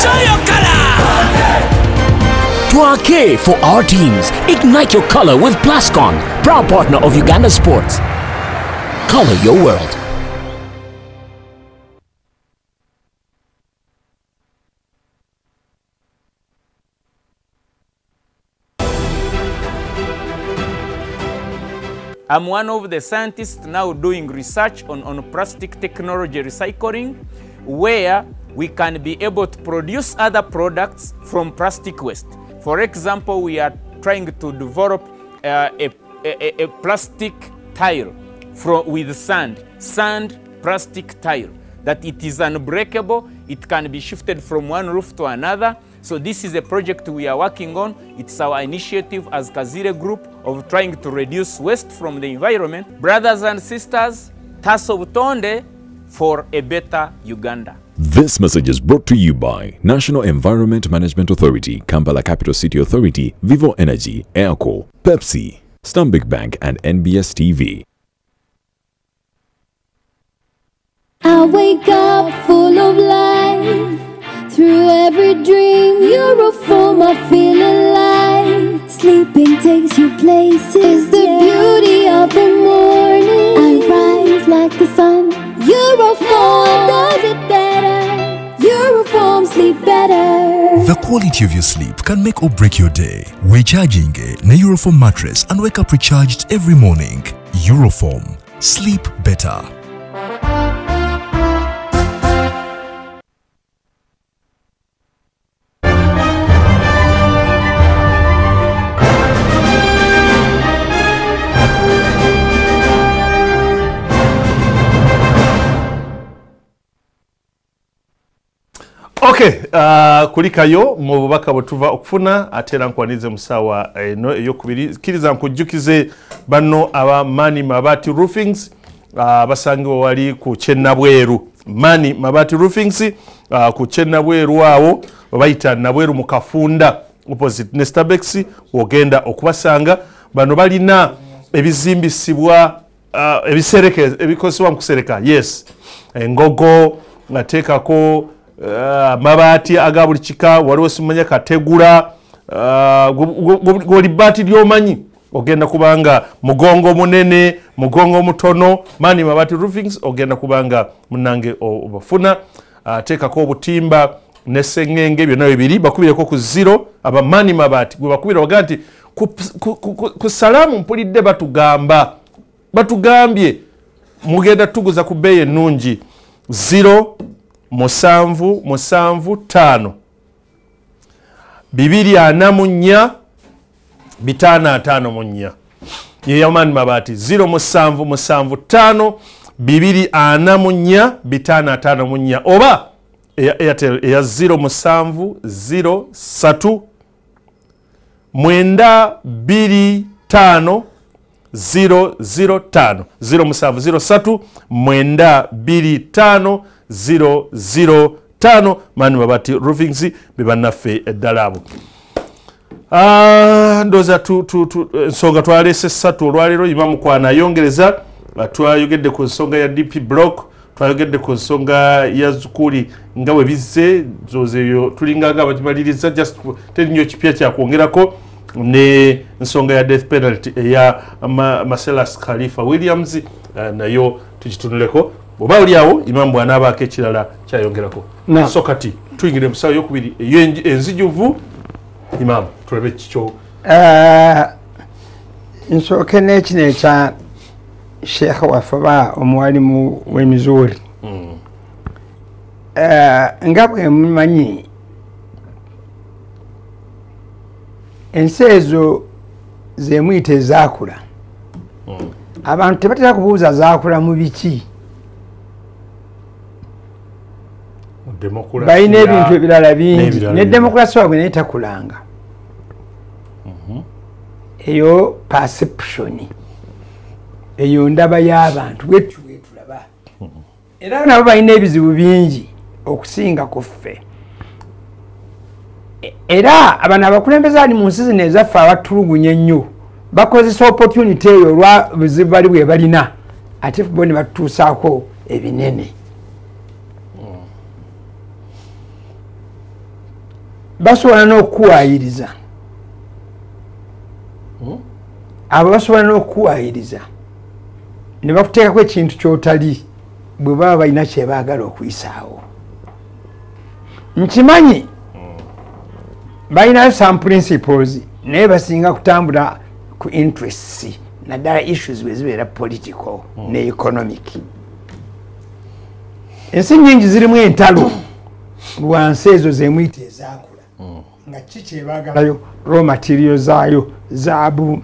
Speaker 3: Show your color! Tuake for our teams. Ignite your color with Plascon, proud partner of Uganda Sports. Color your world.
Speaker 8: I'm one of the scientists now doing research on, on plastic technology recycling, where we can be able to produce other products from plastic waste. For example, we are trying to develop uh, a, a, a plastic tile from, with sand, sand plastic tile, that it is unbreakable, it can be shifted from one roof to another. So this is a project we are working on. It's our initiative as Kazire Group of trying to reduce waste from the environment. Brothers and sisters, Butonde for a better Uganda.
Speaker 7: This message is brought to you by National Environment Management Authority, Kampala Capital City Authority, Vivo Energy, Airco, Pepsi, Stambik Bank, and NBS TV.
Speaker 9: I wake up full of life. Through every dream, you're a form, I feel alive. Sleeping takes you places. It's the beauty of the morning. I rise like the sun. You're a form, does it better. A sleep better.
Speaker 10: The quality of your sleep can make or break your day. Recharging na Euroform mattress and wake up recharged every morning. Euroform. Sleep better.
Speaker 1: Okay uh, kulikayo mu bubaka bwe tuva okufuna ate era nkwanize mu ssaawa eno eyokubiri. Kkiriza nkujjukize banno aba mani mabati roofings uh, basangibwa wali ku kyennabweru. Mani mabati roofings uh, ku kyennabweru awo webayita nabweru mu kafunda. Opposite ne stabex wogenda okubasanga. Bano balina ebizimbisibwa uh, ebikozesebwa mu kusereka. Yes. Engogo ngateekako amabaati aga buli kika waliwo simanya kategula. Uh, goli baati lyomanyi ogenda kubanga mugongo munene mugongo mutono mani mabaati roofings ogenda kubanga munange obafuna. Ateekako uh, obutimba neseŋŋenge byonna bibiri bakubireko ku ziro abamani mabaati. Gwe bakubira waga nti ku, salaamu mpulidde batugamba batugambye. Mugenda tuguza ku bbeeyi ennungi. Ziro musanvu musanvu taano bibiri ana mu nnya bitaano ataano mu nnya. Yeyamani mabaati ziro musanvu musanvu taano bibiri ana mu nnya bitaano ataano mu nnya. Oba eya airtel eya ziro musanvu ziro satu mwenda biri taano ziro ziro taano ziro musanvu ziro satu mwenda biri taano 005 mani mabati roofings bebannaffe eddala abo ndooza ensonga twalese ssatu olwaleero ima mukwana ayongereza twayogedde ku nsonga ya dp block twayogedde ku nsonga ya zukuli nga bwe bizze zooza eyo tulinganga abagimaliriza just terinyo kipya kyakwongerako ne nsonga ya death penalty eya maselas khalifa williams nayo tugitunuleko oba oli awo imamu bwanaabaako ekirala kyayongerako. So kati tuyingire musawo yokubiri enzijuvu imamu tulabe kikyo.
Speaker 2: Nsooke n'ekino ekya sheekha waffe oba omuwalimu w'emizuuri nga bwe mumanyi ensi ezo zemuyita ezaakula. Abantu tebatera kubuuza zaakula mu biki balina ebintu ebirala bingi. ne demokurasi wabwe naye takulanga. Eyo perception. Eyo ndaba y'abantu. Bwetyo bwetulaba era nabo balina ebizibu bingi okusinga ku ffe. Era abano abakulembeze ali mu nsi zino ezaffe abatulugunya ennyo bakozesa opportunity eyo olwa buzibu bali bwe balina. Ate bo ne batutuusaako ebinene basobola n'okukuwayiriza abo basobola n'okukuwayiriza ne bakuteekako ekintu kyotali bwe baba balina kyebaagala okuyisaawo nkimanyi balinayo some principles naye basinga kutambula ku interests naddala issues bwe zibeera political ne economic. Ensi nyingi zirimu entalo lwansi ezo zemuyita ezakula nga ki kyebaagalayo raw material zaayo zaabu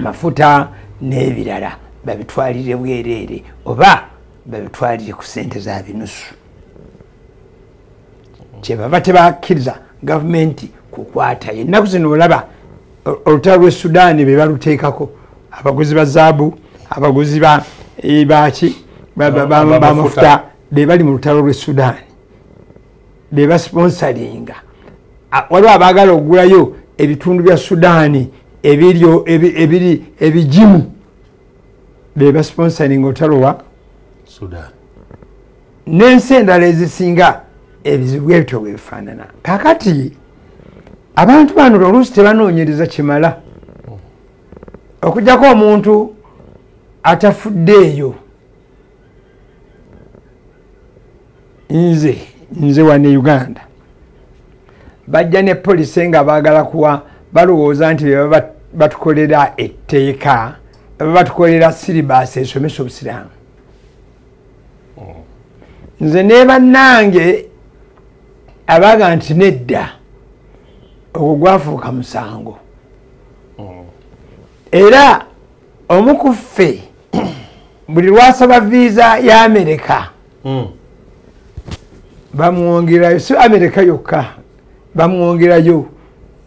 Speaker 2: mafuta n'ebirala. Babitwalire bwereere oba babitwalire ku sente za binusu. Kyebava tebakkiriza gavumenti kukwatayo ennaku zino olaba olutalo lwe sudaani be baluteekako. Abaguzi ba zaabu abaguzi ba- baki ba- ba- ba-
Speaker 1: Ba- bamafuta
Speaker 2: be bali mu lutalo lwe sudaani be basponsaringa. A- waliwo abaagala okugulayo ebitundu bya sudaani ebiryo ebi- ebiri ebigimu. Be basponsaringa olutalo wa?
Speaker 1: Sudan.
Speaker 2: N'ensi endala ezisinga ebizibu ebityo bwe bifaanana. Kakati abantu bano oluusi tebanoonyereza kimala. Okugjako omuntu atafuddeeyo nze nze wane uganda bajja ne polisi nga baagala kuwa balowooza nti beba bat- batukolera etteeka baba batukolera siribaasi esomesa obusiraamu. Nze ne bannange abaga nti nedda ogwo gwafuuka musango. Era omu ku ffe [clears throat] buli lwasaba viisa ya amerika bamwongerayo si amerika yokka bamwongerayo.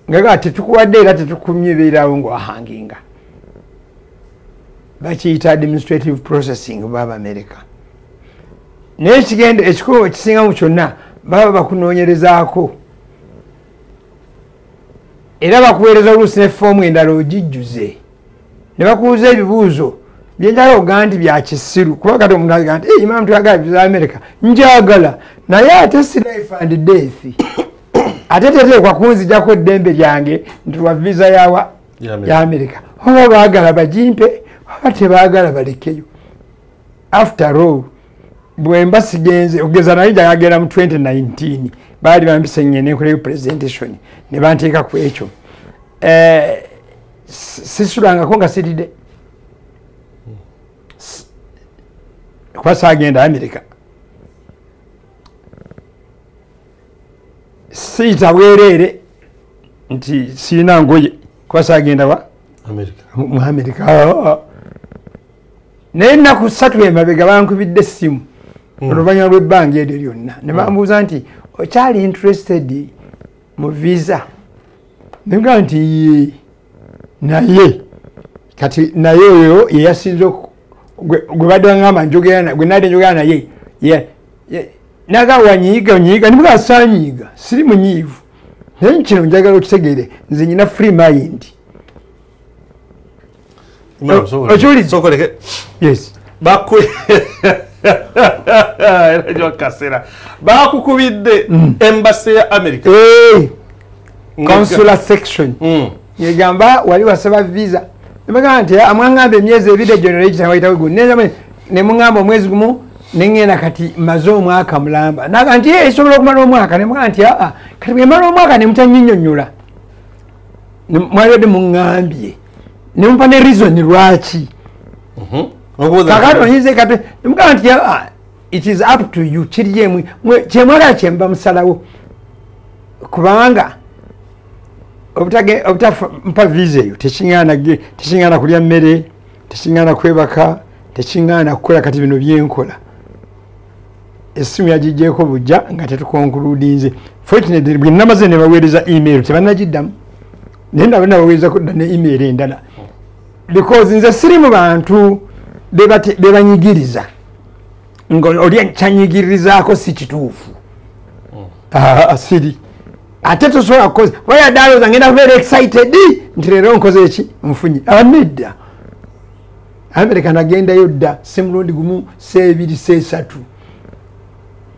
Speaker 2: Ngaga tetukuwadde era tetukumyebeerawo ngawahanginga bakiyita administrative processing bwabamerica naye ekigendo ekikulu ekisinga mu kyonna baba bakunoonyerezaako. Era bakuweereza oluusi ne foomu endala ogijjuze. Ne bakubuuza ebibuuzo. Byenjala ogaa nti byakisiru kuba kati omuntu agaa nti "Hey, mama tuyagala visa america njagala. Naye ate si life and death ate teteekwa kunzijako eddembe lyange nti lwa visa yawa
Speaker 1: Ya america.
Speaker 2: oba baagala bagimpe oba tebaagala balekeyo after all bwemba sigenze ogeza naye jagagenda mu 2019 baali bambise ngende nkoleyo presentation ne banteeka ku ekyo. Eh, si- sisulangako nga siridde kuba saagenda america siyita bwereere nti siina ngoye. Kuba saagenda wa? Mu america. Ah, ah. naye ennaku ssatu emabega bankubidde essimu. Oluvannyuma lw'ebbanga eryo lyonna ne bambuuza nti okyali interested mu visa? Negaa nti ye naye. Kati naye oyo yeyasinze gwe badde na- gwe nadde njogera naye naga wanyiiga onyiiga nimugaa sanyiiga siri munyiivu naye kino njagala okitegeere nze nyina free mind.
Speaker 1: Sokoleke-
Speaker 2: okiwulidde?
Speaker 1: sokoleke
Speaker 2: yes.
Speaker 1: Baku [laughs] era gyo kasera. Bakukubidde embase ya america.
Speaker 2: Eh, consular section.
Speaker 1: Mm.
Speaker 2: yegamba wali wasaba visa. Nebagamba nti amwaŋŋamba emyezi ebiri generatawayitawe nemuŋŋamba omwezi gumu neŋŋenda kati maze omwaka mulamba. Naga nti "Eh, esobola okumala omwaka nemugamba nti aa kati bwemala omwaka nemutanyinyonyola mwalibadde muŋŋambye nemupa ne reason lwaki. Kakati
Speaker 1: nti-
Speaker 2: oyinza kati nemugamba nti "Ah, it is up to you kiri yemwe Mwe- kyemwagala kyemba musalawo. Kubanga obutampa visa eyo tekiŋŋaana kulya mmere tekiŋŋaana kwebaka tekiŋŋaana kukola kati bino byenkola essimu yagigyeko bujja nga tetukonkuludinze fortunately bwe namaze ne baweereza email tebanagiddamu naye nabo nabaweerezako dda ne email endala. Because nze siri mu bantu be bate- be banyigiriza. Nga oli kyanyigiririzaako si kituufu. Ah, siri. Ate tosobola kukoza wayadde alowooza ngenda kubeera excited? Nti leero nkoze eki nfunye. Anedda amerika nagendayo dda si mulundi gumu seebiri seesatu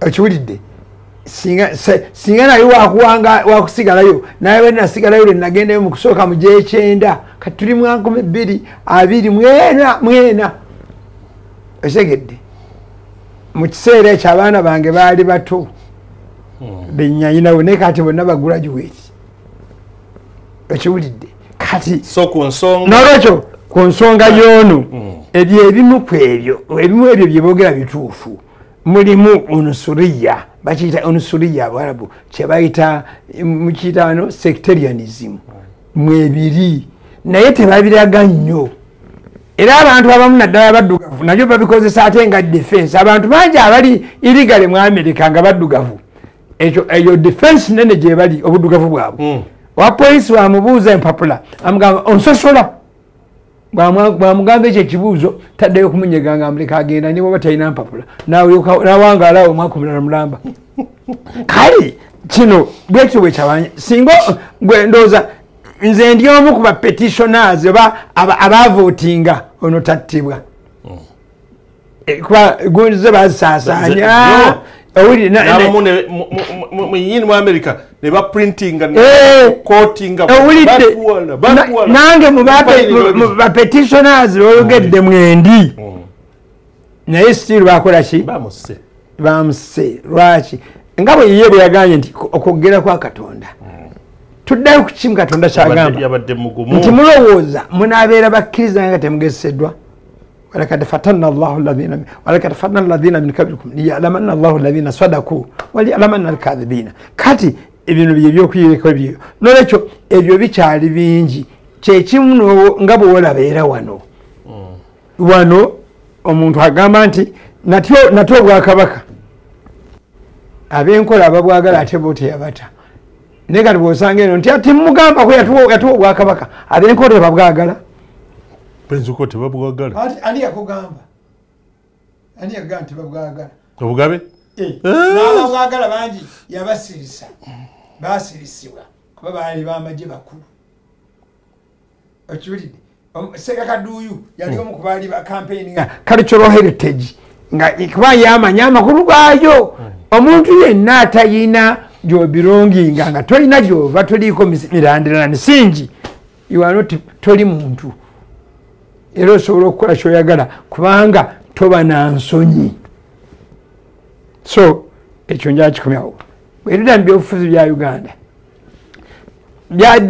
Speaker 2: okiwulidde? Singa naye wakusigalayo naye bwe nasigalayo lwenagendayo mu kusooka mu gyekyenda kati tuli mu ankumi bbiri abiri mwena mwena. Osegedde. Mu kiseera ekyo abaana bange baali bato. Benyayinawe naye kati bonna bagurajuweti okiwulidde. Kati nolwekyo ku nsonga y'ono ebyo ebimu ku ebyo ebimu ebyo byeboogera bituufu mulimu onusuriya bakiyita onusuriya abarabu kyebayita mukiyita ano sectarianism. Mwebiri naye tebabiraga nnyo. Era abantu abamu naddala baddugavu nabyo babikozesa ate nga defense. Abantu bangi abali irigale mu america nga baddugavu. Ekyo eyo defense nene gyebali obuddugavu bwabwe. Wapolisi wamubuuza empapula amugamba onsosola bwamugamba ekyo ekibuuzo taddeyo kumunyega nga muleka agenda niwoba talina mpapula. Nawangaalawo omwaka omulala mulamba. [laughs] Kale kino bwekyo bwekyabanya singa gwe ndowooza nze ndi omu ku bapetitioners oba aba- abavootinga ono tattibwa Eh, kuba gundi ze
Speaker 1: ne- mu- america ne baprintinga
Speaker 2: Eh.
Speaker 1: kotinga
Speaker 2: Na- nange mu bape- mu- mu bapetitioners boyogedde mwendi. Naye still bakola ki?
Speaker 1: Bamuse
Speaker 2: lwaki? Nga bwe yiye bwe yagambye nti okwogera kwa katonda. Tuddayo ku kimu katonda kyagamba. nti mulowooza munaabeera bakkiriza naye nga temugezeseddwa walakad fatanna llahu ladhina walakad fatanna alladhina min qablikum liyalamanna allahu alladhina sadaku waliyalamanna alkadhibina kati ebino bye byokuyireko ebyo nolwekyo ebyo bikyali bingi. Kyekimu nga bwewolaba era wano. Wano omuntu agamba nti natyo obwakabaka. Abenkola ababwagala ate bo teyabata. Naye kati bwosanga eno nti ati mugambako yatuwa yatuwa obwakabaka abenkola tebabwagala
Speaker 1: benzuko tebabwagala
Speaker 2: ati ani yakugamba? Ani yagamba nti babwagala
Speaker 1: obugabe?
Speaker 2: N'ababwagala bangi yabasirisa basirisibwa kuba baali bamagye bakulu. Okiwulidde? Sega kaduuyu yali omu ku baali ba campaign nga cultural heritage nga kuba yamanya amakulu gaayo. Omuntu yenna atayina gyobironginga nga tolina gyova toliiko mis- mirandira misingi iwanoti toli muntu era osobola okukola kyoyagala kubanga toba na nsonyi. So ekyo njakikomyawo. Bwerida mu byobufuzi bya uganda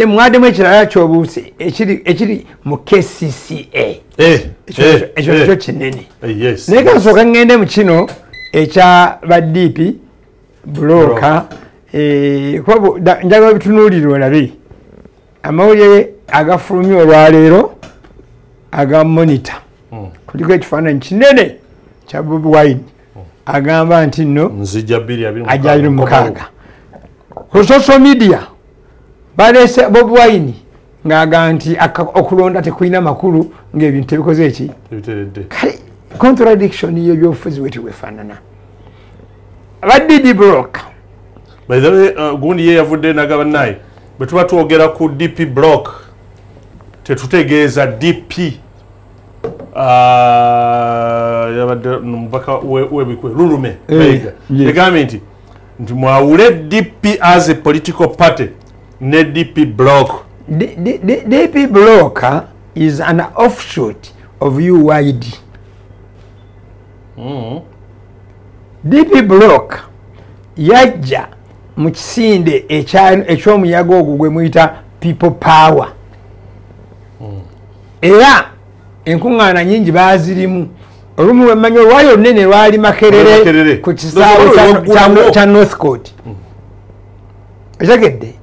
Speaker 2: mwaddemu ekirala kyobuuse ekiri mu kcca ekyo ekyo nakyo kinene. Naye kansooka ngende mu kino ekya badp buloka eh, kuba njagala bitunuulire olabe. Amawulire agafulumya olwaleero aga monita kuliko ekifaananyi kinene kya bobi wine. Agamba nti nno
Speaker 1: nzija bbiri abiri
Speaker 2: ajabiri mukaaga. Ku social media balese bobi wine ng'agamba nti okulonda tekulina makulu ng'ebintu tebikoze eki? Kale contradiction y'ebyobufuzi bweti bwefaanana. Badidi block
Speaker 1: by the way uh, gundi ye yavudde naga bannaye bwe tuba twogera ku dp block tetutegeeza dp yabadde nomubaka webikwe lulume
Speaker 2: Eh,
Speaker 1: Mayiga.
Speaker 2: yes.
Speaker 1: yagambye nti nti mwawule dp as a political party ne dp block.
Speaker 2: Dp block is an offshoot of uyd dp block yajja mu kisinde ekyomuyaga ogwo gwe muyita people power. Era enkuŋŋaana nyingi baazirimu. Olumu lwemmanyi olwali olunene lwali
Speaker 1: Makerere.
Speaker 2: ku kisaawe kya- kya- kya northcourt otegedde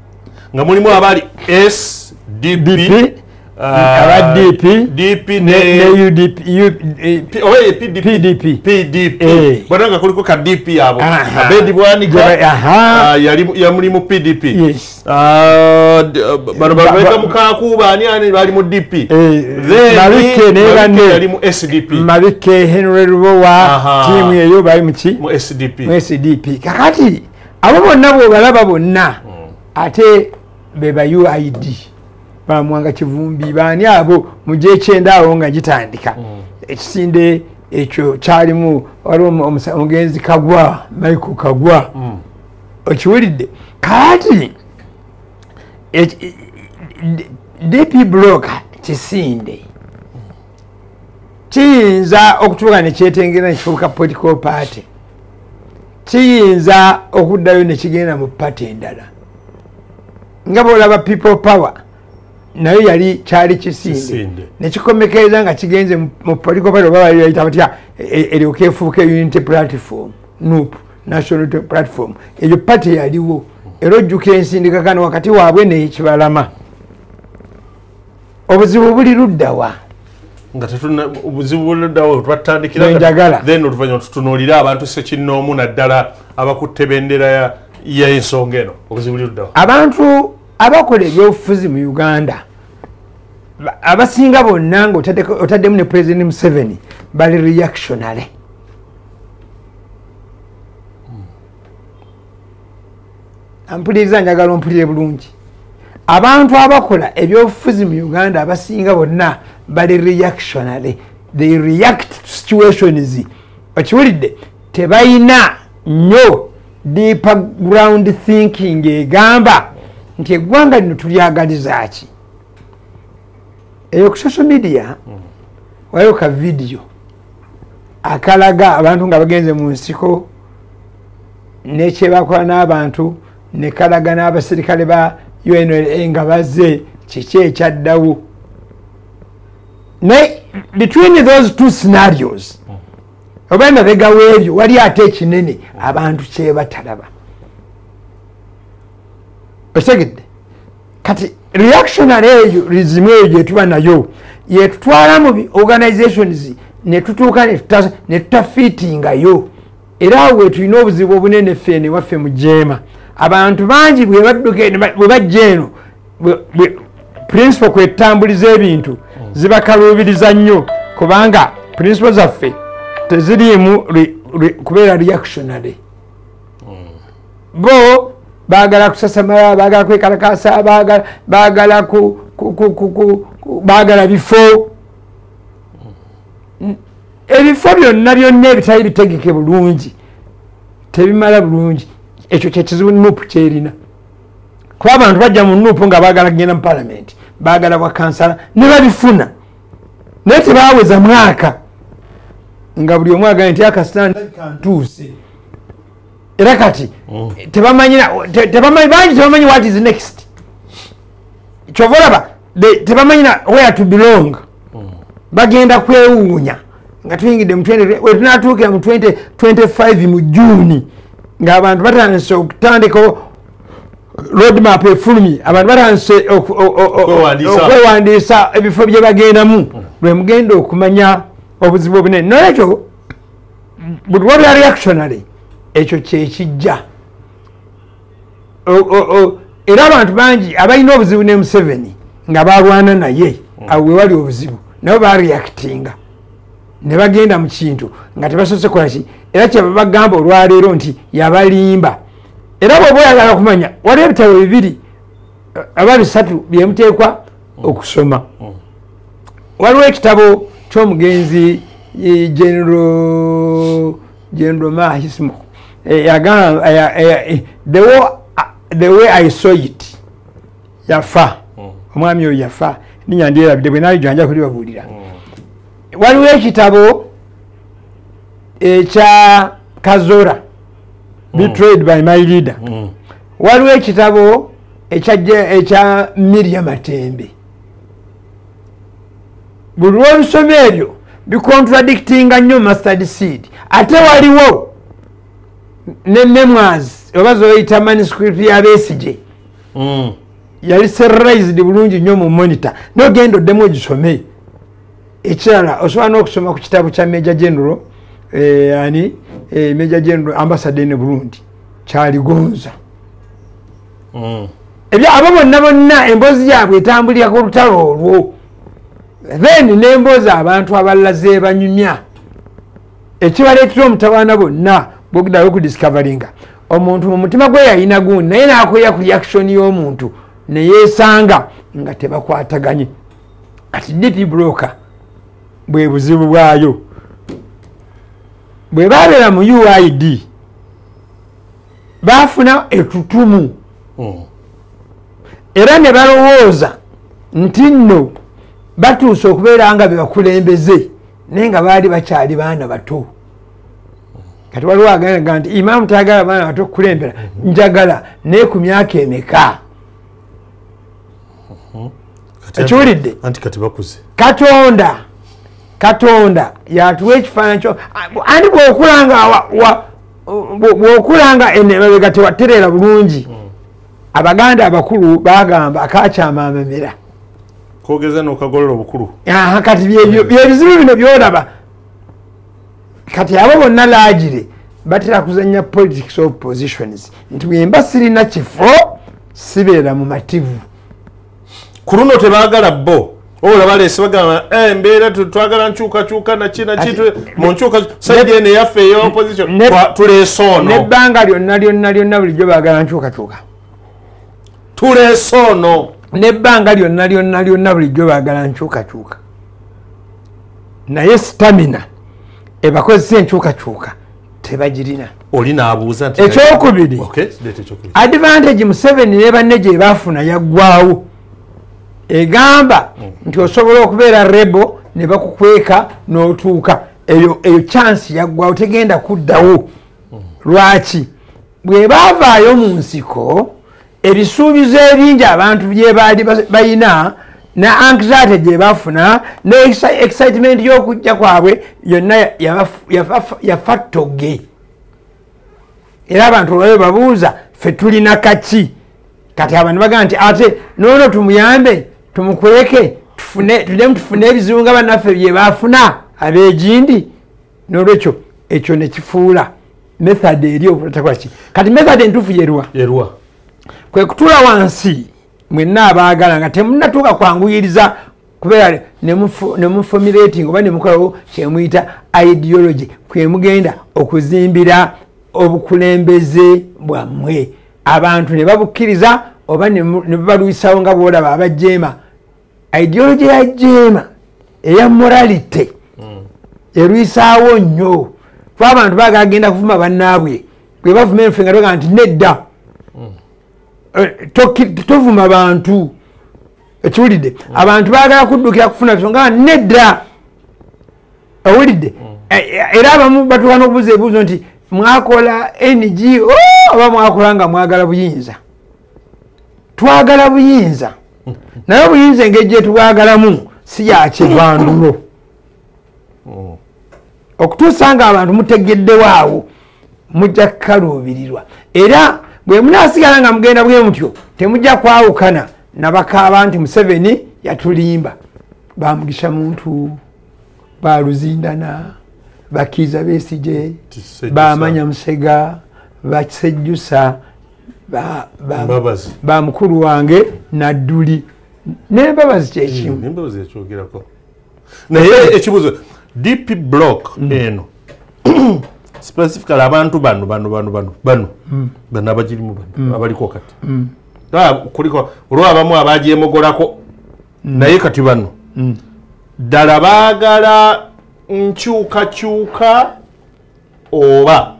Speaker 1: nga mulimu abali sdp
Speaker 2: DP, aba DP,
Speaker 1: dp
Speaker 2: ne UDP eh,
Speaker 1: oba ye PDP
Speaker 2: PDP.
Speaker 1: PDP
Speaker 2: Eh.
Speaker 1: bwona nga kuliko ka DP abo
Speaker 2: Aha.
Speaker 1: abedi
Speaker 2: aha.
Speaker 1: ah, yali mu- yamuli mu PDP. Ah, ah, bano
Speaker 2: Ba-
Speaker 1: babeka
Speaker 2: ba-
Speaker 1: mukakuba ani ani bali mu DP
Speaker 2: Eh, Mabike ne banne.
Speaker 1: yali mu SDP
Speaker 2: mabike henry lubowa
Speaker 1: Aha.
Speaker 2: tiimu eyo bali muki
Speaker 1: mu SDP
Speaker 2: mu sdp kakati abo bonna bwobalaba bonna ate be ba uid bamwanga kivumbi baani abo mu gyekyenda awo nga gitandika. Ekisinde ekyo kyalimu waliwo omugenzi kagwa michael kagwa. Okiwulidde kaati dp bloka kisinde kiyinza okutuuka nekyetengera nekifuuka political party kiyinza okuddayo nekigenda mu pati endala nga bolaba people power nayo yali kyali kisinde. Nekikomekereza nga kigenze mu- political party oba bayita batya e- e- eryoka efuuka unity platform nup national platform. Eyo pati yaliwo. Era ojjukira ensindikakano wakati waabwe nekibalama. Obuzibu buli luddawa
Speaker 1: nga obuzibu buluddawo twatandikira then oluvanyuma tutunuulire abantu sekinnoomu naddala abakutte bendera ya- y'ensonga eno. Obuzibu buli luddawo
Speaker 2: abantu abakola ebyobufuzi mu uganda ba- abasinga bonna nga otaddemu ne president museveni bali reactionary. Ampuliriza njagala ompulire bulungi. Abantu abakola ebyobufuzi mu uganda abasinga bonna bali reactionary. They react to situations. Okiwulidde tebalina nnyo deeper ground thinking egamba nti eggwanga lino tulyagaliza ki? Eyo ku social media waliwo ka vidiyo akalaga abantu nga bagenze mu nsiko nekyebakola n'abantu nekalaga n'abaserikale ba unla nga bazze kiki ekyaddawo. Naye between those two scenarios oba emabega w'ebyo wali ate ekinene abantu kyebatalaba okitegedde kati reactionary eyo rizimu eyo gyetuba nayo yetutwala mu organizations netutuuka netuta- netutafiitingayo era awo wetulina obuzibu obunene feene waffe mu jeema abantu bangi bwe bajja eno principle kwetambuliza ebintu zibakaluubiriza nnyo kubanga principle zaffe teziriimu kubeera reactionary. Bo bagala kusasamala bagala kwekalakasa ku- bagala bifo. Mm, ebifo byonna byonna ebitali bitegeke bulungi tebimala bulungi. Ekyo kyekizibu nupu kyerina. Kuba abantu bajja mu nupu nga bagala kugenda mu palamenti bagala bwakansala ne babifuna. Naye tebaweza mwaka nga buli omu agambye nti akasitani kantuuse era kati tebamanyi bangi tebamanyi what is next? Kyova olaba tebamanyira where to belong? Bagenda kwewuunya nga tuyingidde mu 20 wetunatuukira mu 2025 mu juni ngaabantu batandise okutandikawo roadmap efulumye abantu batandise
Speaker 1: Okwewandiisa.
Speaker 2: ebifo bye bagendamu lwe mugenda okumanya obuzibu obunene. Nolwekyo buli lwabya reactionary ekyo kyekijja O- o- o- era abantu bangi abalina obuzibu ne museveni nga balwana naye awo wewali obuzibu nabo bareactinga. Ne bagenda mu kintu nga tebasoose kolaki era kyebabagamba olwaleero nti yabalimba. Era bwoba oyagala kumanya waliwo ebitabo bibiri eh, aba bisatu byemuteekwa okusoma. Waliwo ekitabo ky'omugenzi eh, general general mahismo Eh, yagamba ya- ya- eh, the wa- ah, the way i saw it yafa omwami oyo yafa ninya ndyerabidde bwe naali janja kulibabuulira waliwo ekitabo ekya kazora betrayed by my leader. Waliwo ekitabo ekya Je- ekya miria matembe buli lwobisoma ebyo bicontradictinga nnyo mustard seed. Ate waliwo ne memoirs oba zoyita manuscript yabesige yali serrized bulungi nnyo mu monitor. Nogenda oddemu ogisome. Ekirala osobola n'okusoma ku kitabo kya major general eh, ani? Eh, major general ambassador ne burundi kyaligonza. Ebyo abo bonna bonna emboozi yaabwe etambulira ku lutalo olwo. Then n'emboozi abantu abalala zebanyumya ekibaleetera omutawaana bonna bwogdayo okudiscoveringa omuntu mu mutima gwe yalina gundi naye nakwera ku reaction y'omuntu neyeesanga nga tebakwataganye. Kati dp broker bwe buzibu bwayo bwe babeera mu uid baafuna etutumu.
Speaker 1: Mm.
Speaker 2: era ne balowooza nti nno batuuse okubeera nga bebakulembeze naye nga baali bakyali baana bato kati waliwo aganaga nti imaamu tayagala baana bato kukulembera. Njagala naye ku myaka emeka? Ekiwulidde? katonda katonda yatuwa ekifaananyi kyo. Andi bwokulanga wa- wa- bwo- bwokulanga emabega tewatereera bulungi. Abaganda abakulu bagamba akakyamamamera
Speaker 1: kogeza nokagolola obukulu.
Speaker 2: Kati byebizibu bino byolaba kati abo bonna laagire batera kuzanya politics of positions nti bwemba sirina kifo sibeera mu mativu.
Speaker 1: Ku luno tebagala bo. Obola baleese bagamba "Eh, embeera tu- twagala nkyukakyuka naki naki mu nkyuka saidi eno eyaffe ey'opposition tuleese ono.
Speaker 2: nebbanga lyonna lyonna lyonna bulijjo baagala nkyukakyuka.
Speaker 1: Tuleese ono.
Speaker 2: Nebbanga lyonna lyonna lyonna bulijjo baagala nkyukakyuka. Naye sitamina ebakozesa enkyukakyuka tebagirina.
Speaker 1: Oli n'abuuza nti
Speaker 2: Ekyokubiri. Advantage museveni ne banne gye baafuna yaggwawo egamba nti osobola okubeera rebo ne bakukweka n'otuuka. Eyo eyo chansi yaggwawo tegenda kuddawo. Lwaki? Bwe baavaayo mu nsiko ebisuubizo ebingi abantu bye baali bayina ne anxiety gye bafuna ne exci- excitement y'okujja kwabwe yonna yafa- yafa ttoge era abantu olwabe babuuza ffe tulina kaki? Kati abantu bagaa nti ate noono tumuyambe tumukweke tulemu tufune ebizibu nga bannaffe bye bafuna ab'egindi nolwekyo ekyo nekifuula method eri obutakwaki kati method entuufu yerwa
Speaker 1: yerwa
Speaker 2: kwe kutuula wansi mwenna abaagala nga temunatuuka kwanguyiriza kubeera nemufu- nemufomulating oba nemukolawo kyemuyita ideology kwemugenda okuzimbira obukulembeze bwammwe. Abantu ne babukkiriza oba ne bubalwisawo nga bwolaba abajeema ideology ya jeema eya morality erwisaawo nnyo. Kuba abantu baagala genda kuvuma bannaabwe bwe bavuma enfe nga toga nti nedda. Toki- tovuma bantu. Ekiwulidde abantu baagala kuddukira kufuna bisonga nedda. Owulidde Eh, eh, era abamu batuuka n'okubuuza ebibuuzo nti mwakola ngo oba mwakola nga mwagala buyinza? Twagala buyinza. Naye obuyinza engeri gyetubwagalamu si yakivandulo okutuusa nga abantu mutegeddewaawo mujja kukaluubirirwa era bwe munaasigala nga mugenda bwe mutyo temujja kwawukana. Nabakaaba nti museveni yatulimba. Bamugisha muntu baluzindana bakiiza besije
Speaker 1: Kisejjusa.
Speaker 2: bamanya musega bakisejjusa bamukulu wange nadduli. Nembabazi kyekimu
Speaker 1: yakyogerako. Naye ekibuzo dp block eno specifically abantu bano bano bano bano bano. Bano abagirimu bano abaliko kati. Ah, kuliko olwo abamu abagyemogolako naye kati bano. Ddala baagala nkyukakyuka oba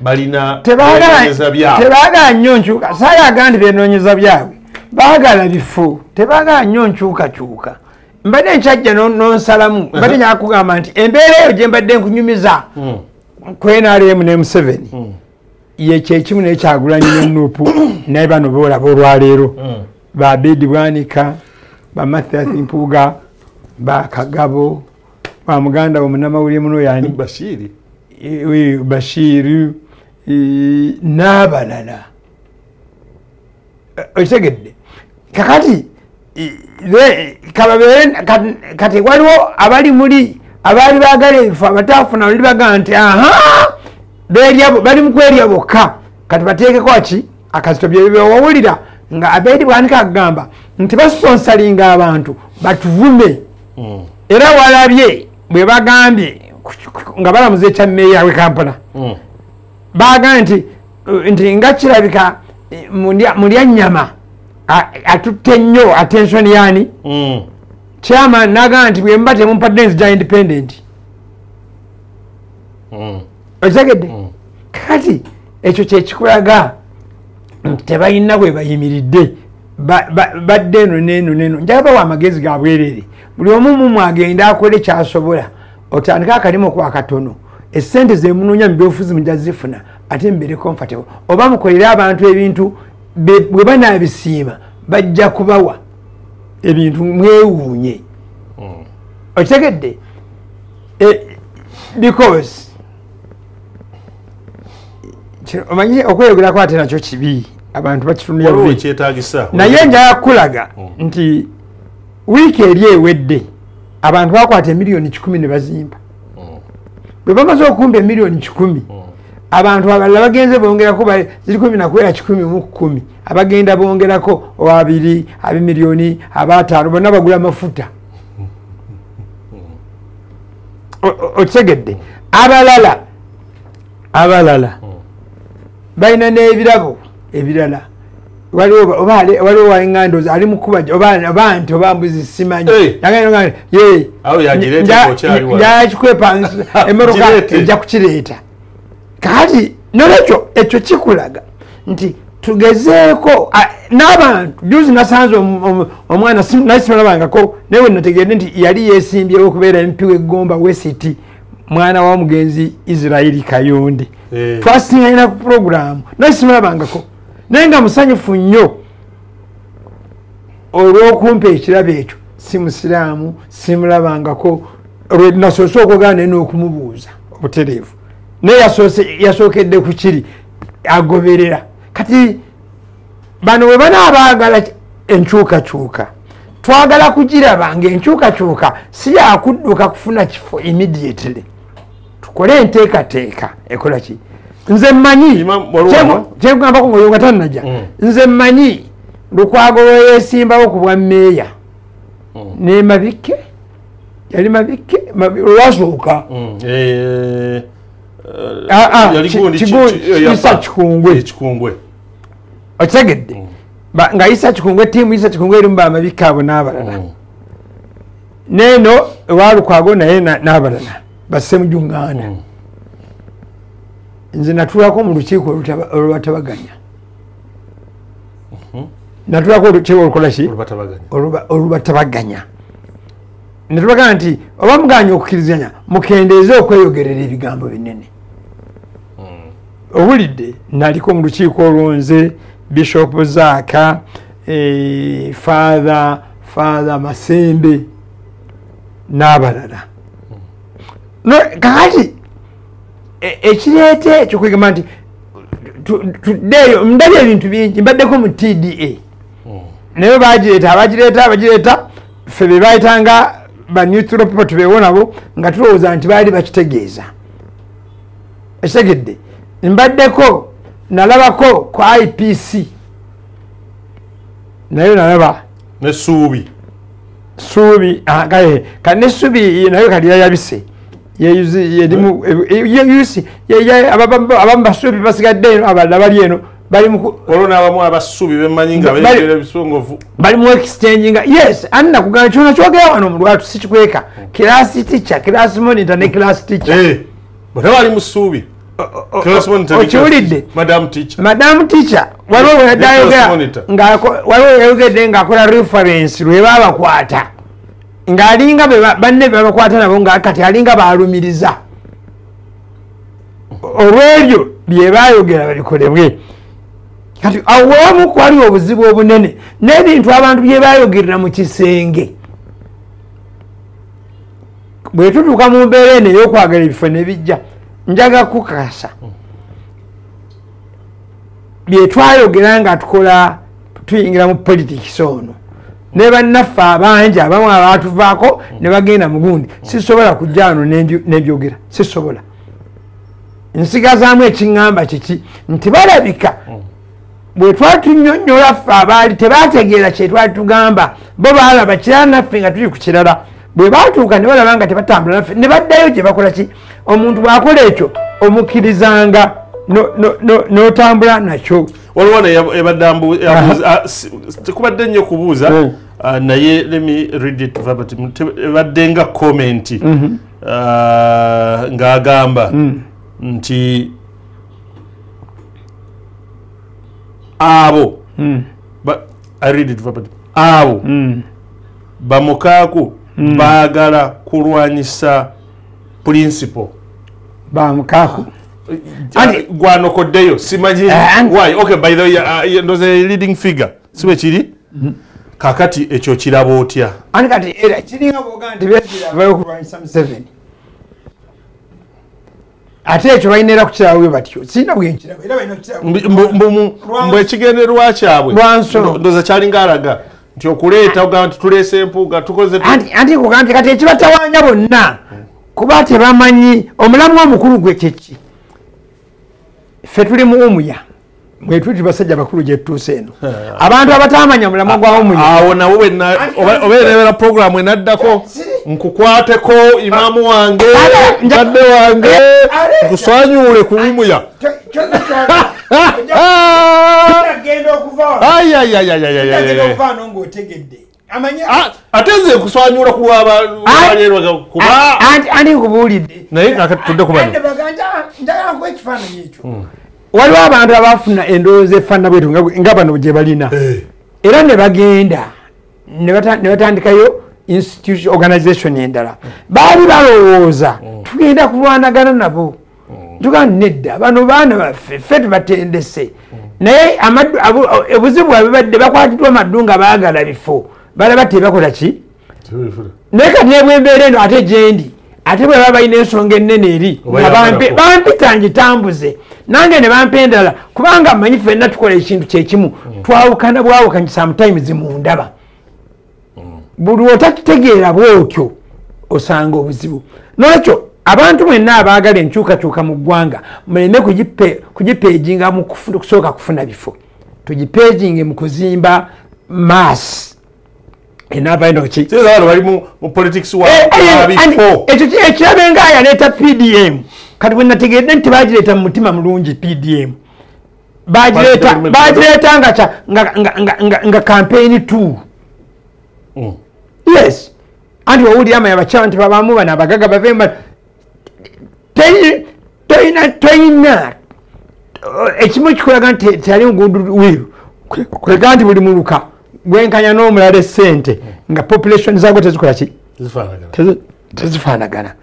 Speaker 1: balina binoonyeza byabwe.
Speaker 2: tebaagala nnyo nkyuka. Saayaga nti benoonyeza byabwe. Baagala bifo tebaagala nnyo nkyukakyuka mbadde nkyajja no- nonsalamu mbadde nyakugamba nti embeera eyo gye mbadde nkunyumiza kwenaremu ne museveni. Ye kyekimu naye kyagulanyi nenuupu naye bano boolaba olwaleero. Ba bedi bwanika ba mathias mpuuga ba kagabo ba muganda we munamawulire muno yani [laughs] bashiru n'abalala Eh, okitegedde. Kakati kati- kati waliwo abali muli abaali baagala ebifo abataafuna bali bagaa nti aha! Bali mu kwerya bokka. Kati bateekeko ki? Akazito byewawulira nga abeedi bwanika akugamba nti basponsalinga abantu batuvume. Era walabye bwe bagambye nga balamuza ekya meeya we kampala. Baga nti uh, nti nga kirabika eh, mulya nyama atutte nnyo attention yani chairman nagaa nti bwemba temumpadde nzija independent. Okitegedde kati ekyo kyekikulaga nti tebalina bwe bayimiridde. Ba- ba- badde eno neno neno njabawa amagezi ga bwerere. Buli omu mumu agenda akole kyasobola otandike akalimu kwa katono. Esente zemunoonya mu byobufuzi mujja zifuna ate mubere comfortable oba mukolere abantu ebintu bwe banabisiima bajja kubawa ebintu mwewuunye. Okitegedde? Eh, because omanyi okweyogerako ate nakyo kibi abantu
Speaker 1: ekyetagisa
Speaker 2: naye njala kulaga nti wiiki eri ewedde abantu bakwata emiliyoni kikumi ne bazimba. Bwe bamaze okumba emiliyoni kikumi abantu abalala bagenze bongerako ba- ziri kumi nakwera kikumi mu kumi. Abagenda bongerako abiri abemiliyoni abataano bonna bagula o- okitegedde? Abalala. Abalala. Balina n'ebirabo ebirala. Waliwo oba ali- mukuba oba nti oba mbuzi simanyi? Yakikwepa [laughs]
Speaker 1: Gireete.
Speaker 2: ejja kukireeta kakati nolwekyo ekyo kikulaga nti tugezeeko n'abantu juzi nasanze omwana naye simalabangako naye wenategedde nti yali yesimbyewo okubeera mpi weggomba wesiti mwana wa mugenzi israeli kayonde.
Speaker 1: Eh.
Speaker 2: twasiŋanyina ku puroguramu naye simalabangako. Naye nga musanyufu nnyo olw'okumpa ekirabo ekyo si musiraamu simulabangako lwe nasoose okwogera naye n'okumubuuza obutereevu naye yasookedde ku kiri agoberera. Kati bano bwe banaabaagala enkyukakyuka twagala kugiraba ngaenkyukakyuka si yakudduka kufuna kifo immediately. Tukole enteekateeka. Ekola ki? Nze mmanyi. Kyekugambako ngaoyo nga tannajja. Nze mmanyi lukwago lweyesimbawo ku bwa meeya ne mabike? Yali mabike? Mabi- olwasooka Isa Kikungwe.
Speaker 1: Eh, kikungwe
Speaker 2: okitegedde. Ba- nga isa kikungwe tiimu isa kikungwe erimu bamabike abo n'abalala. Neeno ewalukwago naye na- n'abalala bassemujunganda nze natulako mu lukiiko olutaba- olwatabaganya. Natulako olukiiko olukola ki?
Speaker 1: Olubatabaganya
Speaker 2: Oluba- olubatabaganya netubagana nti oba muganya okukkirizanya mukendeeze okweyogerera ebigambo binene owulidde naliko mu lukiiko olwonze bishop zaaka father father masembe n'abalala. Kakati e- ekireeta ekyo kwegamba nti tu- tuddeeyo ndabye ebintu bingi mbaddeko mu tda naye bagireeta abagireeta abagireeta ffe be bayitanga baneutral people tubeewo nabo nga tulowooza nti baali bakitegeeza. Ekitegedde mbaddeko nalabako ku ipc naye nalaba.
Speaker 1: Nesuubi
Speaker 2: suubi. Ah, kale kati nesuubi nayo kali yayabise abamu basuubi basigadde eno abalala bali eno bali mu
Speaker 1: waliwo n'abamu abasuubi bemanyi nga
Speaker 2: Bali-
Speaker 1: beyogerera ebisongovu
Speaker 2: bali mu exchange nga yes ani nakugamba kyona kyogera wano mu lwatu sikikweka kirasi teacher kirasi monitor ne kirasi teacher.
Speaker 1: Bwe bali mu Class monitor ne
Speaker 2: okiwulidde
Speaker 1: madam teacher.
Speaker 2: Madamu teacher waliwo
Speaker 1: Ne class
Speaker 2: weyadayogera
Speaker 1: monitor.
Speaker 2: waliwo yayogedde ng'akola reference lwe babakwata. Ng'alinga be ba- banne be babakwata nabo nga kati alinga balumiriza olw'ebyo bye bayogera babikolebwe kati awo wamu kwali obuzibu obunene n'ebintu abantu bye bayogerera mu kisenge. Bwe tutuuka mu mbeera eno ey'okwagala ebifo ne bijja njaga kukakasa bye twayogera nga tukola tuyingira mu politics ono. Ne bannaffe abangi abamu abatuvaako ne bagenda mu gundi sisobola kujja nebyo- nebyogera sisobola. Nsigazaamu ekiŋŋamba kiki? Nti balabika bwe twatunyonyola ffe abaali tebategeera kyetwali tugamba bo baalaba kirala naffe nga tuli ku kirala bwe batuuka ne balaba nga tebatambula naffe ne baddayo gye bakola ki omuntu bw'akola ekyo omukkirizanga no- no- no- n'otambula nakyo
Speaker 1: waliwo ne ebadde ambu- abuuza- ah, tekubadde nnyo kubuuza
Speaker 2: Mm.
Speaker 1: ah, naye lemi read it verbatim ebadde nga comment
Speaker 2: Mhm.
Speaker 1: ah, ng'agamba nti abo ba- I read it verbatim. abo bamukaaku baagala kulwanyisa principle
Speaker 2: bamukaku
Speaker 1: Anti- gwanokoddeyo simanyi
Speaker 2: Eh,
Speaker 1: why? Okay by the way uh, uh, ndoza leading figure. Sibe kiri? Kakati ekyo kiraba otya?
Speaker 2: Ani kati era kiringa boga nti beziravayo okulwanyisa museveni ate ekyo balina era kukirawo bwe batyo. Sirina bwenkiraba era balina
Speaker 1: mbu ekigendererwa kyabwe.
Speaker 2: Lwansonga.
Speaker 1: ndo- ndoza kyalinga alaga nti okuleeta ogamba nti tuleese empuuga tukoze tu-
Speaker 2: anti anti kuga nti kati ekibatawaanya bonna kuba tebamanyi omulamu omukulu gwe kyeki ffe tuli mu umuya mwetuli basajja bakulu gyetutuuse eno. Abantu abatamanya mulamwa gwa umuya.
Speaker 1: Awo nawo bwena- oba oba erebera programu enaddako nkukwateko imaamu wange kadde wange nkuswanyuule ku umuya
Speaker 2: genda okuva
Speaker 1: Ai, ai, ai, ai, ai, ai, ai, ai.
Speaker 2: okuvaano ngaotegedde amanye
Speaker 1: Ah, ate nze nkuswanyula ku lwabalwalerwaga kuba
Speaker 2: anti nkubuulidde
Speaker 1: naye tudde ku bano
Speaker 2: njagala nkuwa ekifaananyi ekyo waliwo abantu abafuna endowooza efaanana bwetu nga- bano gye balina era ne bagenda ne batandikayo institution organisation endala. Baali balowooza tugenda kulwanagana nabo. Tugaa nedda bano baana baffe ffe tubatendese. Naye amaddu- abu- obuzibu abibadde bakwatiddwa amaddu nga baagala bifo. Balaba tebakola ki? Naye kati nebwembeera eno ate gyendi ate bwe baba balina ensonga enene eri bampita ngitambuze. Nange ne bampa endala kubanga mmanyi ffenna tukola ekintu kyekimu twawukana bwawukanyi sometimes mu ndaba buli otakitegeera bwotyo osanga obuzibu. Nolwekyo abantu mwenna abaagala enkyukakyuka mu ggwanga muleme kugipe- kugipeejinga mu kufu- kusooka kufuna bifo. Tugipeejinge mu kuzimba maasi ekirabe nga yaleeta pdm kati bwe nategedde nti bagireeta mu mutima mulungi pdm bagireeta nga kya- nga- yes. Anti owulira amanya abakyala nti babamu bano abagaga bavemba. Toyina toyina ekimu kikulaga nti teyali mugundu wiiru. Kwega nti buli muluka gwenkanya n'omulala esente nga population zago tezikola ki?
Speaker 1: Zifaanagana
Speaker 2: Tezi- tezifaanagana.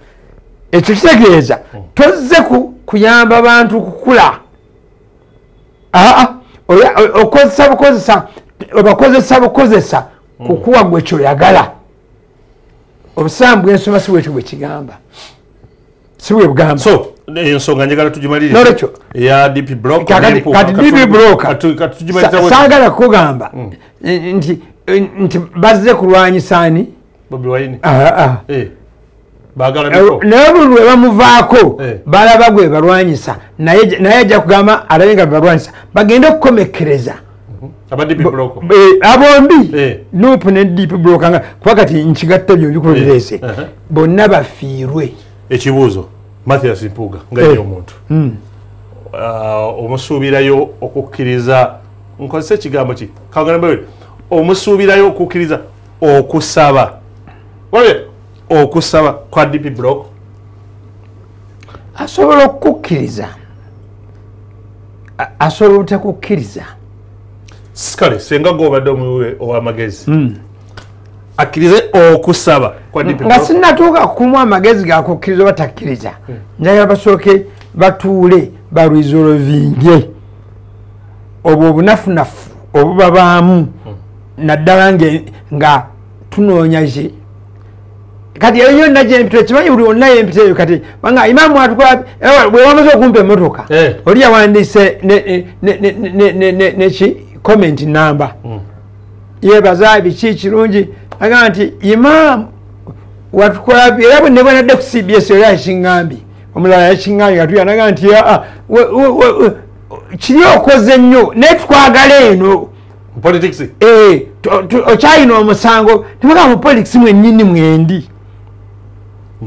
Speaker 2: Ekyo kitegeeza tozze ku- kuyamba bantu kukula. Aa okozesa bukozesa obakozesa bukozesa kukuwa gwe kyoyagala obusamu bwensoma si bwekyo bwekigamba si bwe bugamba
Speaker 1: so ensonga njagala tugimalirize
Speaker 2: Nolwekyo.
Speaker 1: eya dp block
Speaker 2: Kakati-
Speaker 1: n'empuuga.
Speaker 2: kati
Speaker 1: Kati
Speaker 2: DP
Speaker 1: tu-
Speaker 2: block.
Speaker 1: kati- kati tugimalirize
Speaker 2: Sa-
Speaker 1: bwe-
Speaker 2: saagala kukugamba nti nti bazze kulwanyisa ani
Speaker 1: Bobi Wine.
Speaker 2: Ah, ah.
Speaker 1: Eh,
Speaker 2: naye buli lwe bamuvaako
Speaker 1: Eh.
Speaker 2: balaba gwe balwanyisa naye ajja kugamba alabe nga bebalwanyisa bagende okukomekereza abombi
Speaker 1: Eh.
Speaker 2: nupu ne deep blokanga kuba kati nkigatta byo bikuleese
Speaker 1: Eh,
Speaker 2: bonna bafiirwe.
Speaker 1: Ekibuuzo mathias mpuuga nga
Speaker 2: Eh.
Speaker 1: ye omuntu. Ah, omusuubirayo okukkiriza nkozesa ekigambo ki? Kagambe omusuubirayo okukkiriza okusaba. Wabye okusaba kwa dp block
Speaker 2: asobola okukukkiriza A- asobola obutakukkiriza
Speaker 1: kale senga gobadde omuwe ow'amagezi akkirize okusaba
Speaker 2: nga sinatuuka kumuwa amagezi gakukkiriza oba takkiriza njagala basooke batuule baresolvinge obwo obunafunafu obubabaamu naddala nga tunoonya ki kati eyo yonna gyempita ekimanyi buli wonna yempita eyo kati banga imamu atukola ewa, bwe wamaze okumpa emotoka
Speaker 1: Eh.
Speaker 2: oli yawandiise ne- ne- ne- ne- ne- ne- neki comment namba yebaza biki kirungi? Aga nti imamu watukola era bwe nebwenadde ku cbs oli akiŋŋambye omulala yakiŋŋambye gatuya naga nti aa we- kiri okoze nnyo? Naye twagala eno.
Speaker 1: Politics?
Speaker 2: Eh, okyalina omusango tebagamba mupolitisi mwennyini mwendi.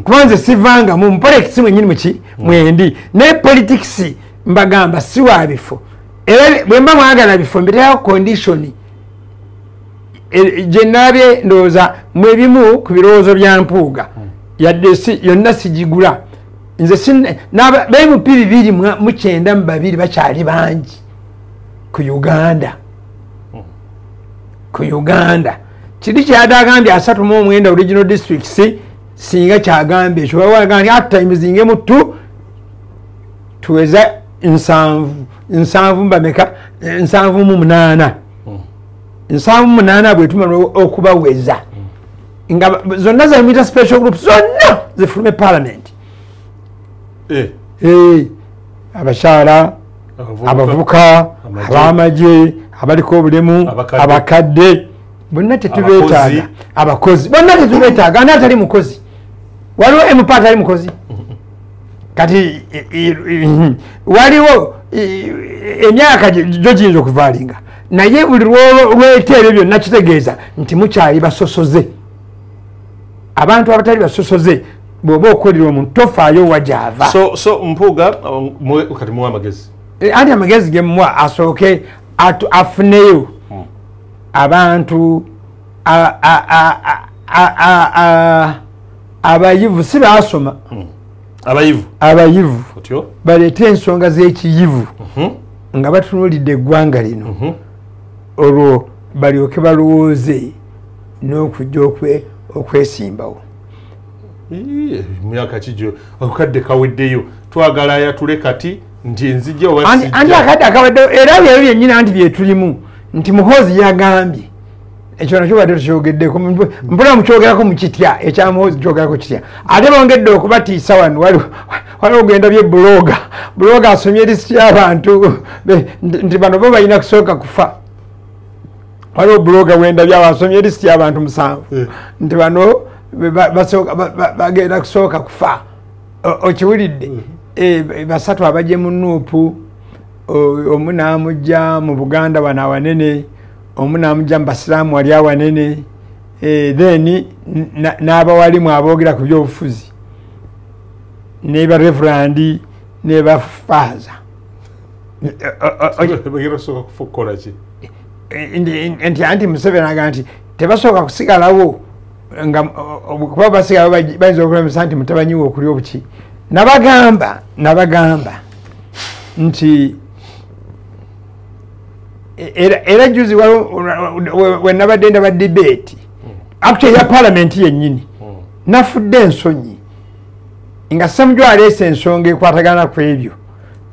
Speaker 2: Kuba nze sivangamu mupolitisi mwennyini muki mwendi. Naye politikisi mbagamba si wa bifo era bwe mba mwagala bifo mbiteraho kondishoni gyenabye ndowooza mwebimu ku birowoozo bya mpuuga. Yadde yonna sigigula. Nze bemupi bibiri mukyenda mu babiri bakyali bangi ku uganda. Ku uganda. Kiri kyada agambye asatu mu omwenda original districts singa kyagambye. Ekyo bawagambye at times ngemu tu tuweza nsanvu nsanvu mbameka nsanvu mu munaana. Nsanvu mu munaana bwetumala okubaweza. Nga ba- zonna zemuyita special group zonna zifulume parliament.
Speaker 1: Eh,
Speaker 2: Eh, abakyala
Speaker 1: abavubuka.
Speaker 2: abamagye abaliko obulemu
Speaker 1: Abakadde.
Speaker 2: bonna tetubetaaga abakozi. Bonna tetubetaaga ani atali mukozi? Waliwo mp atali mukozi kati waliwo emyaka gyo giyinza okuvaalinga naye buli lweta ebyo byonna kitegeeza nti mukyali basosoze abantu abatali basosoze bw'oba okolera omuntu tofaayo wajava
Speaker 1: so so mpuuga um, kati muwa amagezi
Speaker 2: Eh, anti amagezi gemuwa asooke afuneyo abantu abayivu si basoma
Speaker 1: abayivu?
Speaker 2: Abayivu
Speaker 1: otyo?
Speaker 2: baleete ensonga z'ekiyivu nga batunuulidde eggwanga lino olwo balyoke balowooze n'okujja okwe- okwesimbawo.
Speaker 1: Ii, myaka kijo akadde kaweddeyo twagala ayatule kati nti nzija oba
Speaker 2: anti anti akadde akawaddewo era byebyo byennyini anti byetulimu nti muhoozi yagambye ekyo nakyo badde tukyogeddeko mpona mukyogerako mukitya ekyamuhoozi kyogerako kitya? Ate bongedde okubatiisa wano waliwo ogenda bye buloga buloga asomye lisiti y'abantu nti bano bo balina kusooka kufa. Waliwo buloga wenda byabo asomye lisiti y'abantu musanvu. Nti bano bagenda kusooka kufa. Okiwulidde? Eh, basatu abajje mu nuupu omu n'amugja mu buganda wano awanene omu n'amugja mu basiraamu wali awanene Eh, then n'abawalimu aboogera ku byobufuzi ne bareverandi ne bafaaza nti anti museveni aga nti tebasooka kusigalawo nga kuba basigalawo bayinza okulemesa nti mutabanyiwe okulya obuki nabagamba nabagamba nti e- era- era juzi waliwo- we nabadde ndaba debate. Actually ya palamenti yennyini. Nafudde ensonyi. Nga ssemujwa aleese ensonga ekwatagana ku ebyo.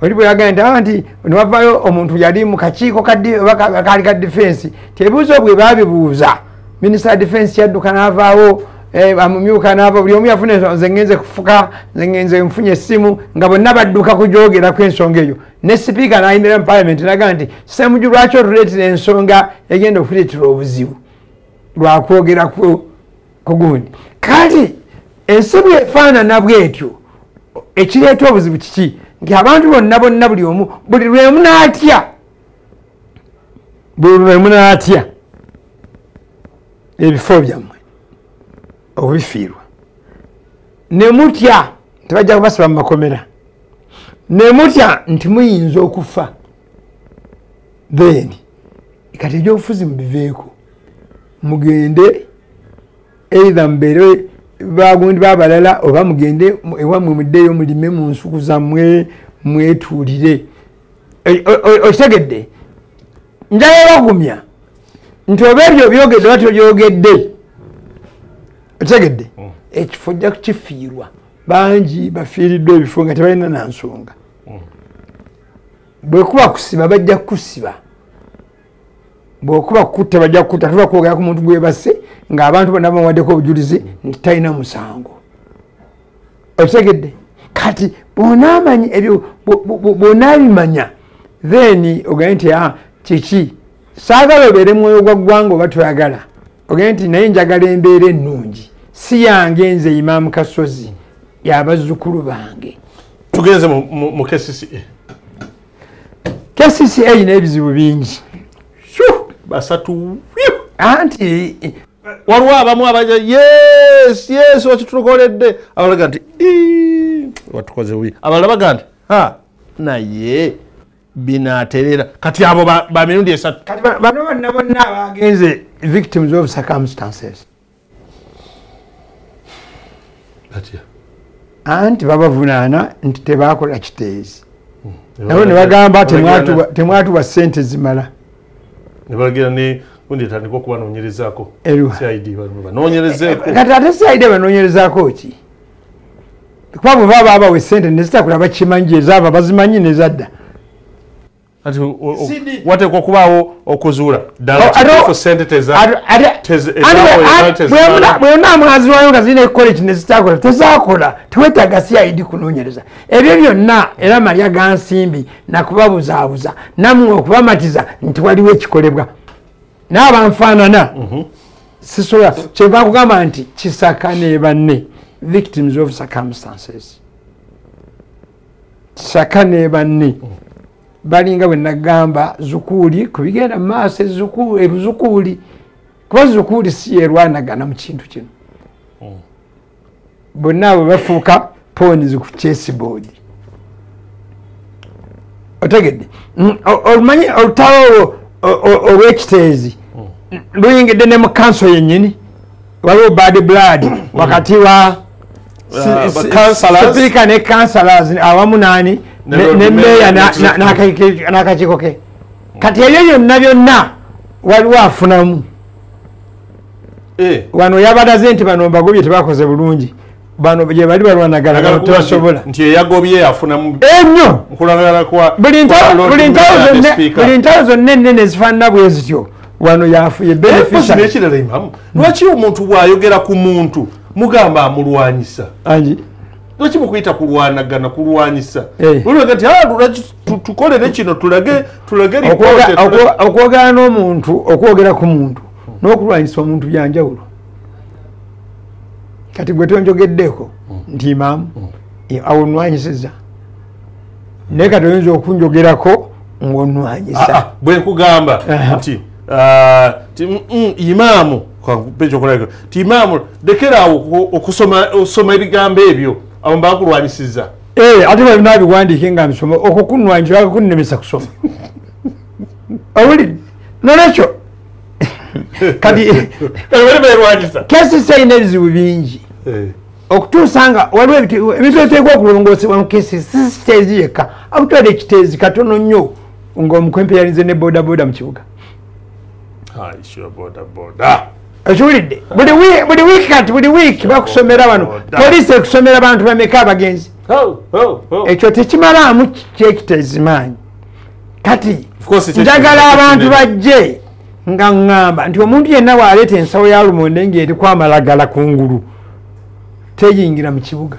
Speaker 2: Oli bwe yagamba nti "Ah, nti newavayo omuntu yali mu kakiiko kaali ka defensi tebibuuzo bwe babibuuza minisita wa defensi yadduka n'avaawo eh, amumyuka n'ava buli omu yafuna ensonga nze ngenze kufuka nze nfunye essimu nga bonna badduka kugyogerako ensonga eyo. Ne sipiika n'ayimirira mu palamenti naga nti semuju lwaki otuleetera ensonga egenda okuleetera obuzibu? Lwakwogera ku gundi. Kati ensi bwefaanana bwetyo ekireeta obuzibu kiki? Nti abantu bonna bonna buli omu buli lwemu n'atya? Buli lwemu n'atya? Ebifo byammwe obubifiirwa ne mutya tebajja kubasiba mu makomera. Ne mutya nti muyinza okufa. Then kati ebyobufuzi mubiveeko. Mugende eitha mubeere bagundi babalala oba mugende mu- ewammwe muddeeyo mulime mu nsuku zammwe mwetuulire o- okitegedde? Njayabagumya nti oba ebyo byogedde oba tobyogedde okitegedde ekifo ojja kukifiirwa. Bangi bafiiriddwa ebifo nga tebalina nansonga bwekuba kusiba bajja kukusiba. Bwekuba kukutta bajja kukutta. Tuba kwogera ku muntu gwebase ng'abantu bonna bamuwaddeko obujulizi nti talina musango. Okitegedde kati bwonaamanyi ebyo bw'onaabimanya then ogende nti a kiki? Saagala obeere mwoyo gwa ggwanga oba toyagala. Ogende nti naye njagala embeera ennungi si yange nze imaamu kasozi yabazzukulu bange.
Speaker 1: Tugenze mu- kcca
Speaker 2: kcca ina ebizibu bingi.
Speaker 1: Basatu
Speaker 2: anti
Speaker 1: waliwo abamu abaja yes yes wakitukoledde abalaga nti "Ii, watukoze wi abalala baga nti naye binaaterera kati abo ba ba mirundi esatu.
Speaker 2: Kati ba- bano bonna bonna abagenze victims of circumstances anti babavunaana nti tebakola kiteezi. Nabo ne bagamba temwatuwa- sente zimala.
Speaker 1: Ne bagenda ne gundi etandika
Speaker 2: Eruwa.
Speaker 1: cid bano banoonyerezeeko
Speaker 2: kati ate saide banoonyerezaako ki? Kuba bwe baba abawe sente nezitakula bakimanyi ezaaba bazimanyi nezadda
Speaker 1: o- wateekwa okubaawo okuzuula
Speaker 2: bwena mwaziwayo nga zirina college nezitakola tezakola. Tewetaaga cid kunoonyereza. Ebyo byonna era malya ga nsimbi nakubabuzaabuza nammwe okubamatiza nti waliwo ekikolebwa. N'abanfaanana. Sisobola kyeva nkugamba nti kisaka ne banne victims of circumstances. Kisaka ne banne balinga bwe nagamba zukuuli ku bigenda mu maaso ebuzukuuli kuba zukuuli si yerwanagana mu kintu kino. Bonna abo bafuuka ponizi ku chessboard. Otegedde? Mm, o- olumanyi olutalo olwo olw'ekiteezi? Luyingidde ne mu kanso yennyini? Waliwo bad blood wakati wa
Speaker 1: Uh,
Speaker 2: sipiika ne councillors awamu nani
Speaker 1: Ne
Speaker 2: ne
Speaker 1: Lord
Speaker 2: ne
Speaker 1: Mayor
Speaker 2: meeya na-
Speaker 1: ne
Speaker 2: na- n'akaki- n'akakiiko ke kati ebyo byonna byonna waliwo afunamu
Speaker 1: Eh,
Speaker 2: wano yabalaze nti bano mbagobye tebakoze bulungi. Bano gye bali balwanagala tebasobola.
Speaker 1: nti- eyagobye afunamu. Kwa
Speaker 2: buli ntalo zonna ennene ezifaanana bwe zityo. Wano yafuye
Speaker 1: n'ekirala imamu lwaki omuntu bw'ayogera ku muntu mugamba amulwanyisa lwaki mukuyita kulwanagana kulwanyisa
Speaker 2: Eh.
Speaker 1: olwega nti "Ah, tu- tukolere kino tulage tulage
Speaker 2: Okwoga-
Speaker 1: ripoote, tulage-"
Speaker 2: okwo- okwogera n'omuntu okwogera ku muntu n'okulwanyisa omuntu byanjawulo. Kati gwe tonjogeddeko nti imaamu awo onwanyisiza naye kati oyinza okunjogerako
Speaker 1: Ah, ah,
Speaker 2: ng'onwanyisa
Speaker 1: bwe nkugamba nti ah, ti, mm, mm, imaamu ti imaamu lekeraawo oku- okusoma ebigambo ebyo abo bakulwanyisiza
Speaker 2: Eh, ate bwe nabiwandiike nga mbisoma okwo kunwanyisa oba kunnemesa kusoma. Owulidde nolwekyo? [laughs] Kati
Speaker 1: bali berwanyisa
Speaker 2: kesi seyina ebizibu bingi. Okutuusa nga waliwo ebintu ebiteekwa okulongoosebwa mu kesi si kiteezi yekka. Akutwala ekiteezi katono nnyo ng'omukwempeyanize ne bodaboda mu kibuga okiwulidde buli wi- buli wiiki kati buli wiiki bakusomera wano
Speaker 1: Boda.
Speaker 2: poliisi ekusomera bantu bameka abagenzi ekyo tekimalaamu kyekiteezi maanyi kati njagala abantu bajje nga ŋŋamba nti omuntu yenna bw'aleeta ensawo ya lumonde ng'eriku amalagala ku ngulu teyingira mu kibuga.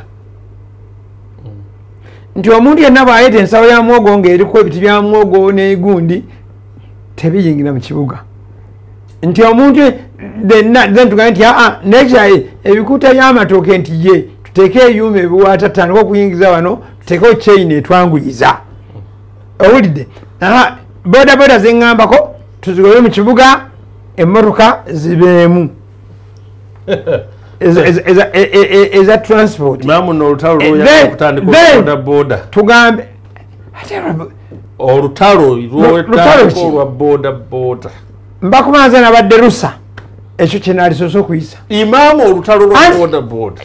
Speaker 2: Nti omuntu yenna bw'aleeta ensawo ya mwogo ng'eriku ebiti bya mwogo n'egundi tebiyingira mu kibuga. Nti omuntu then tugambe nti aa nekyaye ebikuta by'amatooke nti ye tuteeke ebyuma ebiwaata tutandika okuyingiza wano tuteekeo chain etwanguyiza. Owulidde? Bodaboda zeŋŋambako tuzigobe mu kibuga emmotoka zibeemu. Eza- transport. Tugambe lwa-
Speaker 1: olutalo
Speaker 2: lutalo
Speaker 1: lwetandika
Speaker 2: ki?
Speaker 1: olwa boda boda
Speaker 2: mbakumanza nabadde lusa ekyo kyenalisoose okuyisa.
Speaker 1: Imaamu olutalo lwa
Speaker 2: Anti-
Speaker 1: boda boda.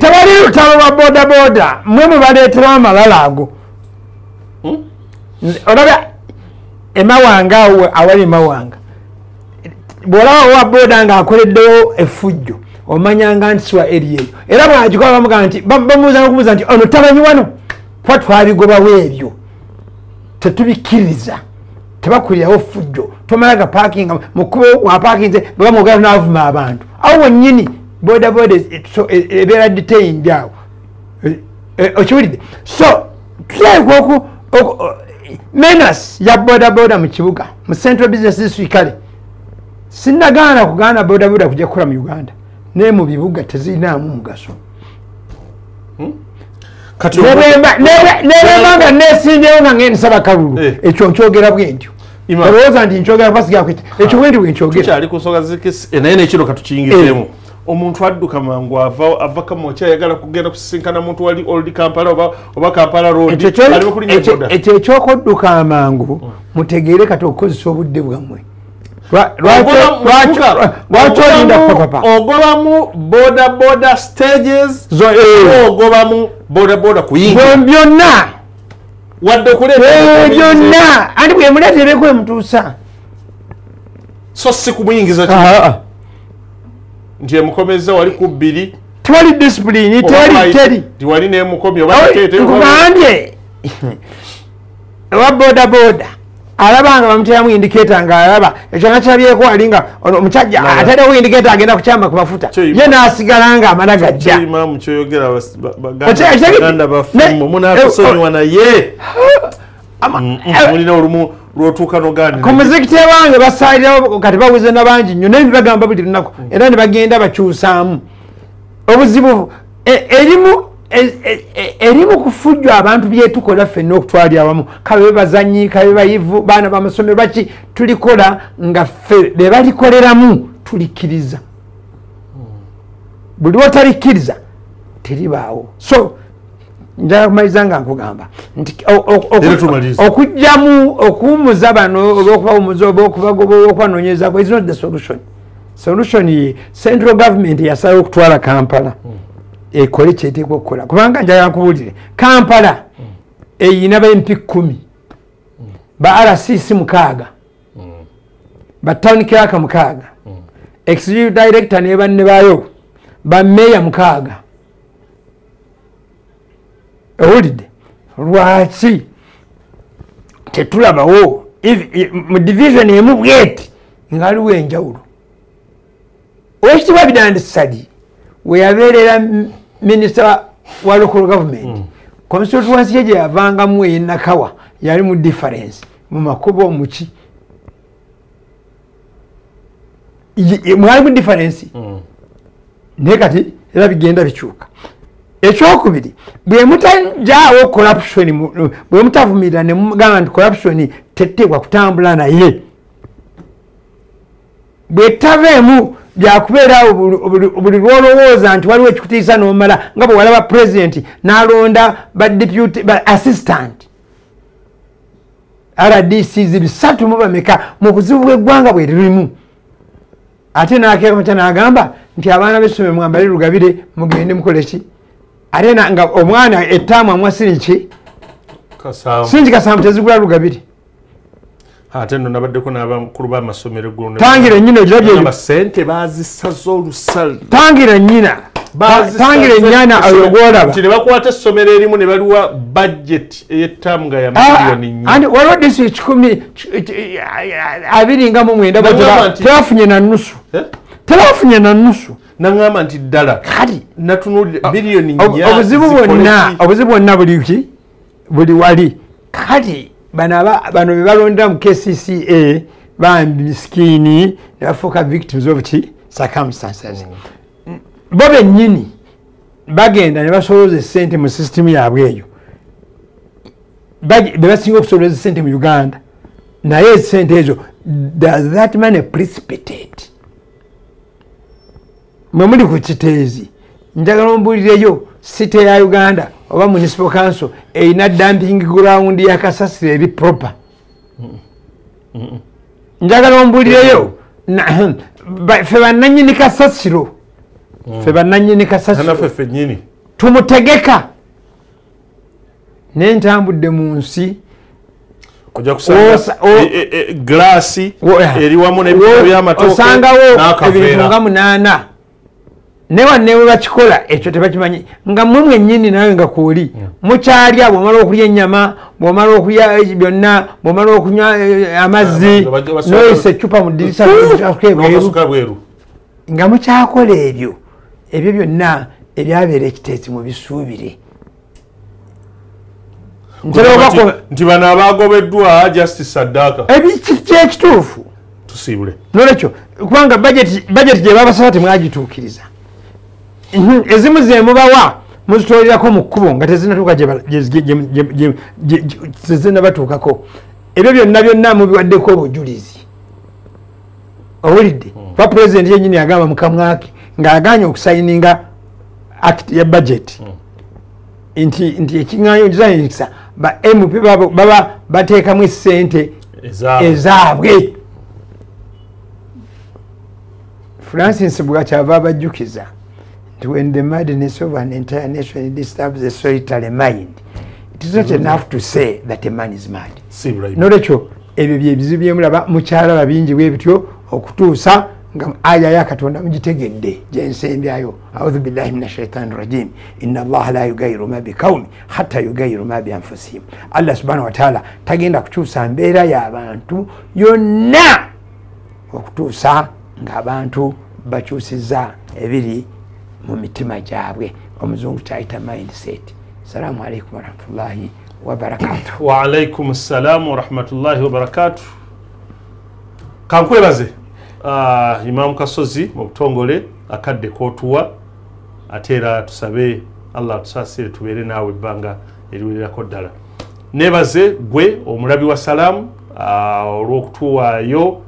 Speaker 2: Tewali lutalo- lwa bodaboda mwe mubaleetera amalala ago. Olaba emawanga awo awali emawanga bwolaba owa boda ngaakoleddewo effujjo omanyanga nti siwa eri eyo. Era bwagikola bamugamba nti bam- bamubuuza nokumubuza nti ono tamanyi wano? Kuba twabigobawo ebyo. Tetubikkiriza tebakulirawo fujjo. Tomala gapakinga mukubo wapakinze bwebamwogera naavuma abantu. Awo wennyini bodaboda ebeera detained awo. Okiwulidde? So tulabika menas ya bodaboda mu kibuga mu central business district kale. Sinagaana kugaana bodaboda kujja kukola mu uganda naye mu bibuga tezirinaamu mugaso.
Speaker 1: Kati
Speaker 2: nebemba nebe- nebemba nga nesindyewo nga ngendisaba kalulu
Speaker 1: Eh.
Speaker 2: ekyo nkyogera bwe ntyo. Olowooza nti nkyogera basigakwita ekyo bwe ntyo bwe nkyogera.
Speaker 1: Tukyali ku nsonga zikisi eh, nekino katukiyingizeemu omuntu adduka mangu ava ava kamwokya ayagala kugenda kusisinkana muntu wali oldi kampala oba kampala road
Speaker 2: Ekyo kyo-
Speaker 1: aleme kulinya
Speaker 2: ekyo-
Speaker 1: boda.
Speaker 2: ekyo ekyokudduka amangu mutegeere kati okukozesa obudde bwammwe lwaki- olinda papapa
Speaker 1: ogobamu boda boda stages
Speaker 2: eh.
Speaker 1: ogobamu boda boda kuyingira.
Speaker 2: Byo- byonna
Speaker 1: wadde okuleeta
Speaker 2: Eh, byonna. Anti bwemuleetereko emutuusa
Speaker 1: so si kumuyingiza nti emukomeza wali ku bbiri.
Speaker 2: Tewali disipulini tewali teri.
Speaker 1: tiwali teete-
Speaker 2: nkugambye ewa boda boda alaba nga bamuteramu indiketa nga alaba ekyo nga kirabyeko wali nga omusajja
Speaker 1: Laba.
Speaker 2: aterewo indiketa agenda kukyama ku mafuta. Ye n'asigala nga amala gajja. Ne-
Speaker 1: bafumu munatusonyiwa naye. [gasps] Mm, mm, mulina olumu lwotuuka
Speaker 2: muzikiti ewange basalirawo kati bawuze na bangi nnyo naye nibagamba buli lunaku era nibagenda bakyusaamu. Obuzibu e- erimu e- e- e- erimu kufujjwa abantu byetukola ffenna okutwali awamu. Kabe bazanyi kabe bayivu baana bamasomero baki tulikola nga ffe be balikoleramu tulikkiriza. Buli wotalikkiriza teribaawo. So njala kumaliriza nga nkugamba nti okugjamu okuwumuza bano oba okubawumuza oba okubagoba oba okubanoonyezako is not the solution. Solution ye central government yasalawo okutwala kampala ekole kyeteekwa okukola. Kubanga njagala nkubuulire kampala eyina bamp kumi ba rcc mukaaga ba town clerk mukaaga executive director ne banne baayo. Bameeya mukaaga owulidde? Lwaki tetulabawo? Mu division emu bweti ngaaliwo enjawulo. Owekitiibwa bidandisadi weyabeerera minisita wa- local government. Constituency ye gye yavangamu eyenakawa yali mu difference. Mu makubo muki Ye- ye- mwali mu difference. Naye kati era bigenda bikyuka. Ekyokubiri bwe mutajaawo corruption mu- bwe mutavumirira ne mugamba nti corruption teteebwa kutambula naye bwe taveemu byakubeerawo buli- lwolowooza nti waliwo ekikutiisa n'omala nga bwe walaba president n'alonda ba deputy ba assistant. Rdcs bisatu mu bameka mu buzibu bw'eggwanga bwe lirimu? Ate nakeekamata n'agamba nti abaana b'essomero mwambale lugabire mugende mukole ki? Ate nga omwana ettaamu amwa sirinki sirinki kasamu tezigula lugabire
Speaker 1: ate nno nabaddeko n'abakulu b'amasomero eggulu
Speaker 2: tangira ennyina ogirabye
Speaker 1: sente bazisaza olusale
Speaker 2: tangira ennyina tangira ennyana oyo gwolaba
Speaker 1: nti ne bakwata essomero erimu ne baliwa budget ey'ettaamu nga ya miliyoni nnya.
Speaker 2: andi waliwo district kumi abiri nga mu mwenda tebafunye na nusu
Speaker 1: Eh?
Speaker 2: tebafunye na nusu
Speaker 1: naŋŋamba nti ddala
Speaker 2: kati
Speaker 1: natunulira biliyoni nnya
Speaker 2: obuzibu bwonna obuzibu bwonna buli ki? Buli wali. Kati bano aba- bano be balondera mu kcca bambi miskiini ne bafuuka victims of ki? Circumstances. Bo bennyini bagenda ne basolooza esente mu sisitimu yaabwe eyo. Bagi- be basinga okusolooza esente mu uganda. Naye esente ezo does that money precipitate? Mwe muli ku kiteezi njagala ombuulireyo site ya uganda oba municipal council erina dumping ground ya kasasiro eri proper. Njagala ombuulireyo na- ba- ffe bannanyini kasasiro. Ffe bannanyini
Speaker 1: naffe
Speaker 2: kasasiro. tumutegeka. Naye ntambudde mu nsi.
Speaker 1: Ojja kusanga e- e- e- glaasi eri wamu n'ebintu
Speaker 2: wo-
Speaker 1: by'amatooke
Speaker 2: osangawo ebintu nga
Speaker 1: n'akaveera
Speaker 2: munaana ne wanne bwe bakikola ekyo tebakimanyi. Nga mwe mwennyini nawe nga kwoli mukyalya bwomala okulya ennyama bwomala okulya eh, byonna bwomala okunywa eh, amazzi
Speaker 1: basobola-
Speaker 2: noyisa ecupa mu
Speaker 1: bweru.
Speaker 2: Nga mukyakola ebyo ebyo byonna ebyabeera ekiteezi mu bisuubire. Ntera
Speaker 1: Nti- bano abaagobeddwa justice addaaka
Speaker 2: kyekituufu
Speaker 1: tusiibule.
Speaker 2: Nolwekyo kubanga budget budget gye babasaba temwagituukiriza ezimu zemubawa muzitwalirako mu kkubo nga tezinatuuka ba- tezinabatuukako ebyo byonna byonna mubiwaddeko obujulizi. Owulidde? Kuba pulezidenti yenyini yagamba mukamwake ng'aganye okusayininga act ya budget. Nti nti ekiŋŋanyo kizayinisa ba mp baba bateekamu esente
Speaker 1: ezaabwe.
Speaker 2: Francis bwakyava abajjukiza when the madness of an entire nation disturbs a solitary mind. It is not enough to say that a man is mad.
Speaker 1: Bulayimu
Speaker 2: nolwekyo ebyo byebizibu byemulaba mukyalaba bingi bwe bityo okutuusa nga aya ya katonda mugitegedde gyensembyayo audhu billahi min ashaitani rajim. Ina allaha la yugayiru ma bikaumi hatta yugayiru ma bianfusihim. Allah subhanahu wataala tagenda kukyusa mbeera y'abantu yonna okutuusa ng'abantu bakyusiza ebiri mu mitima gyabwe. Omuzungu kyayita mindset salamu alaikum warahmatullahi wabarakatuh.
Speaker 1: Waalaikum ssalaamu warahmatullahi wabarakatu kankwebaze. Uh, imamu kasozi mu butongole akadde kotuwa ate era tusabe allah atusaasire tubeere naawe ebbanga eriwererako ddala. Nebaze gwe omulabi wa salaamu uh, olw'okutuwaayo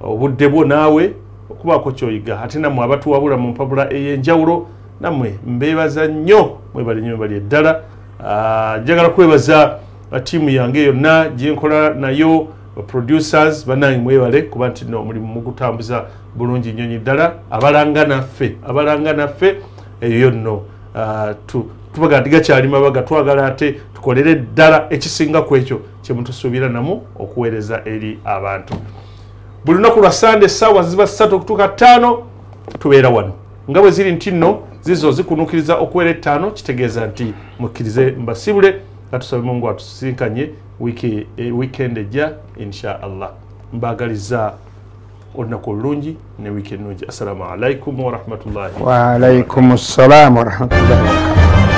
Speaker 1: obudde bwo naawe okubaako kyoyiga. Ate nammwe abatuwabula mu mpabula ey'enjawulo nammwe mbeebaza nnyo mwebali nnyo bali eddala. Ah, njagala kwebaza tiimu yange yonna gyenkola nayo producers banange mwebale kuba nti no omulimu mugutambuza bulungi nnyonyi ddala. Abalanga naffe abalanga naffe eyo nno. Ah, tu- tubaga nti gakyali mabaga twagala ate tukolere ddala ekisinga ku ekyo kyemutusuubira namu okuweereza eri abantu buli lunaku lwa sande essaawa ziba ssatu okutuuka ttaano tubeera wano. Nga bwe ziri nti nno zizo zikunukiriza okuwera ettaano kitegeeza nti mukkirize mbasibule nga tusabe mungu atusinkanye wiiki- eh, weekend ejja insha allah. Mbaagaliza olunaku olulungi ne wiiki ennungi assalamu alaikum warahmatullahi
Speaker 2: waalaikum ssalamu warahmatullahi wabarakatuh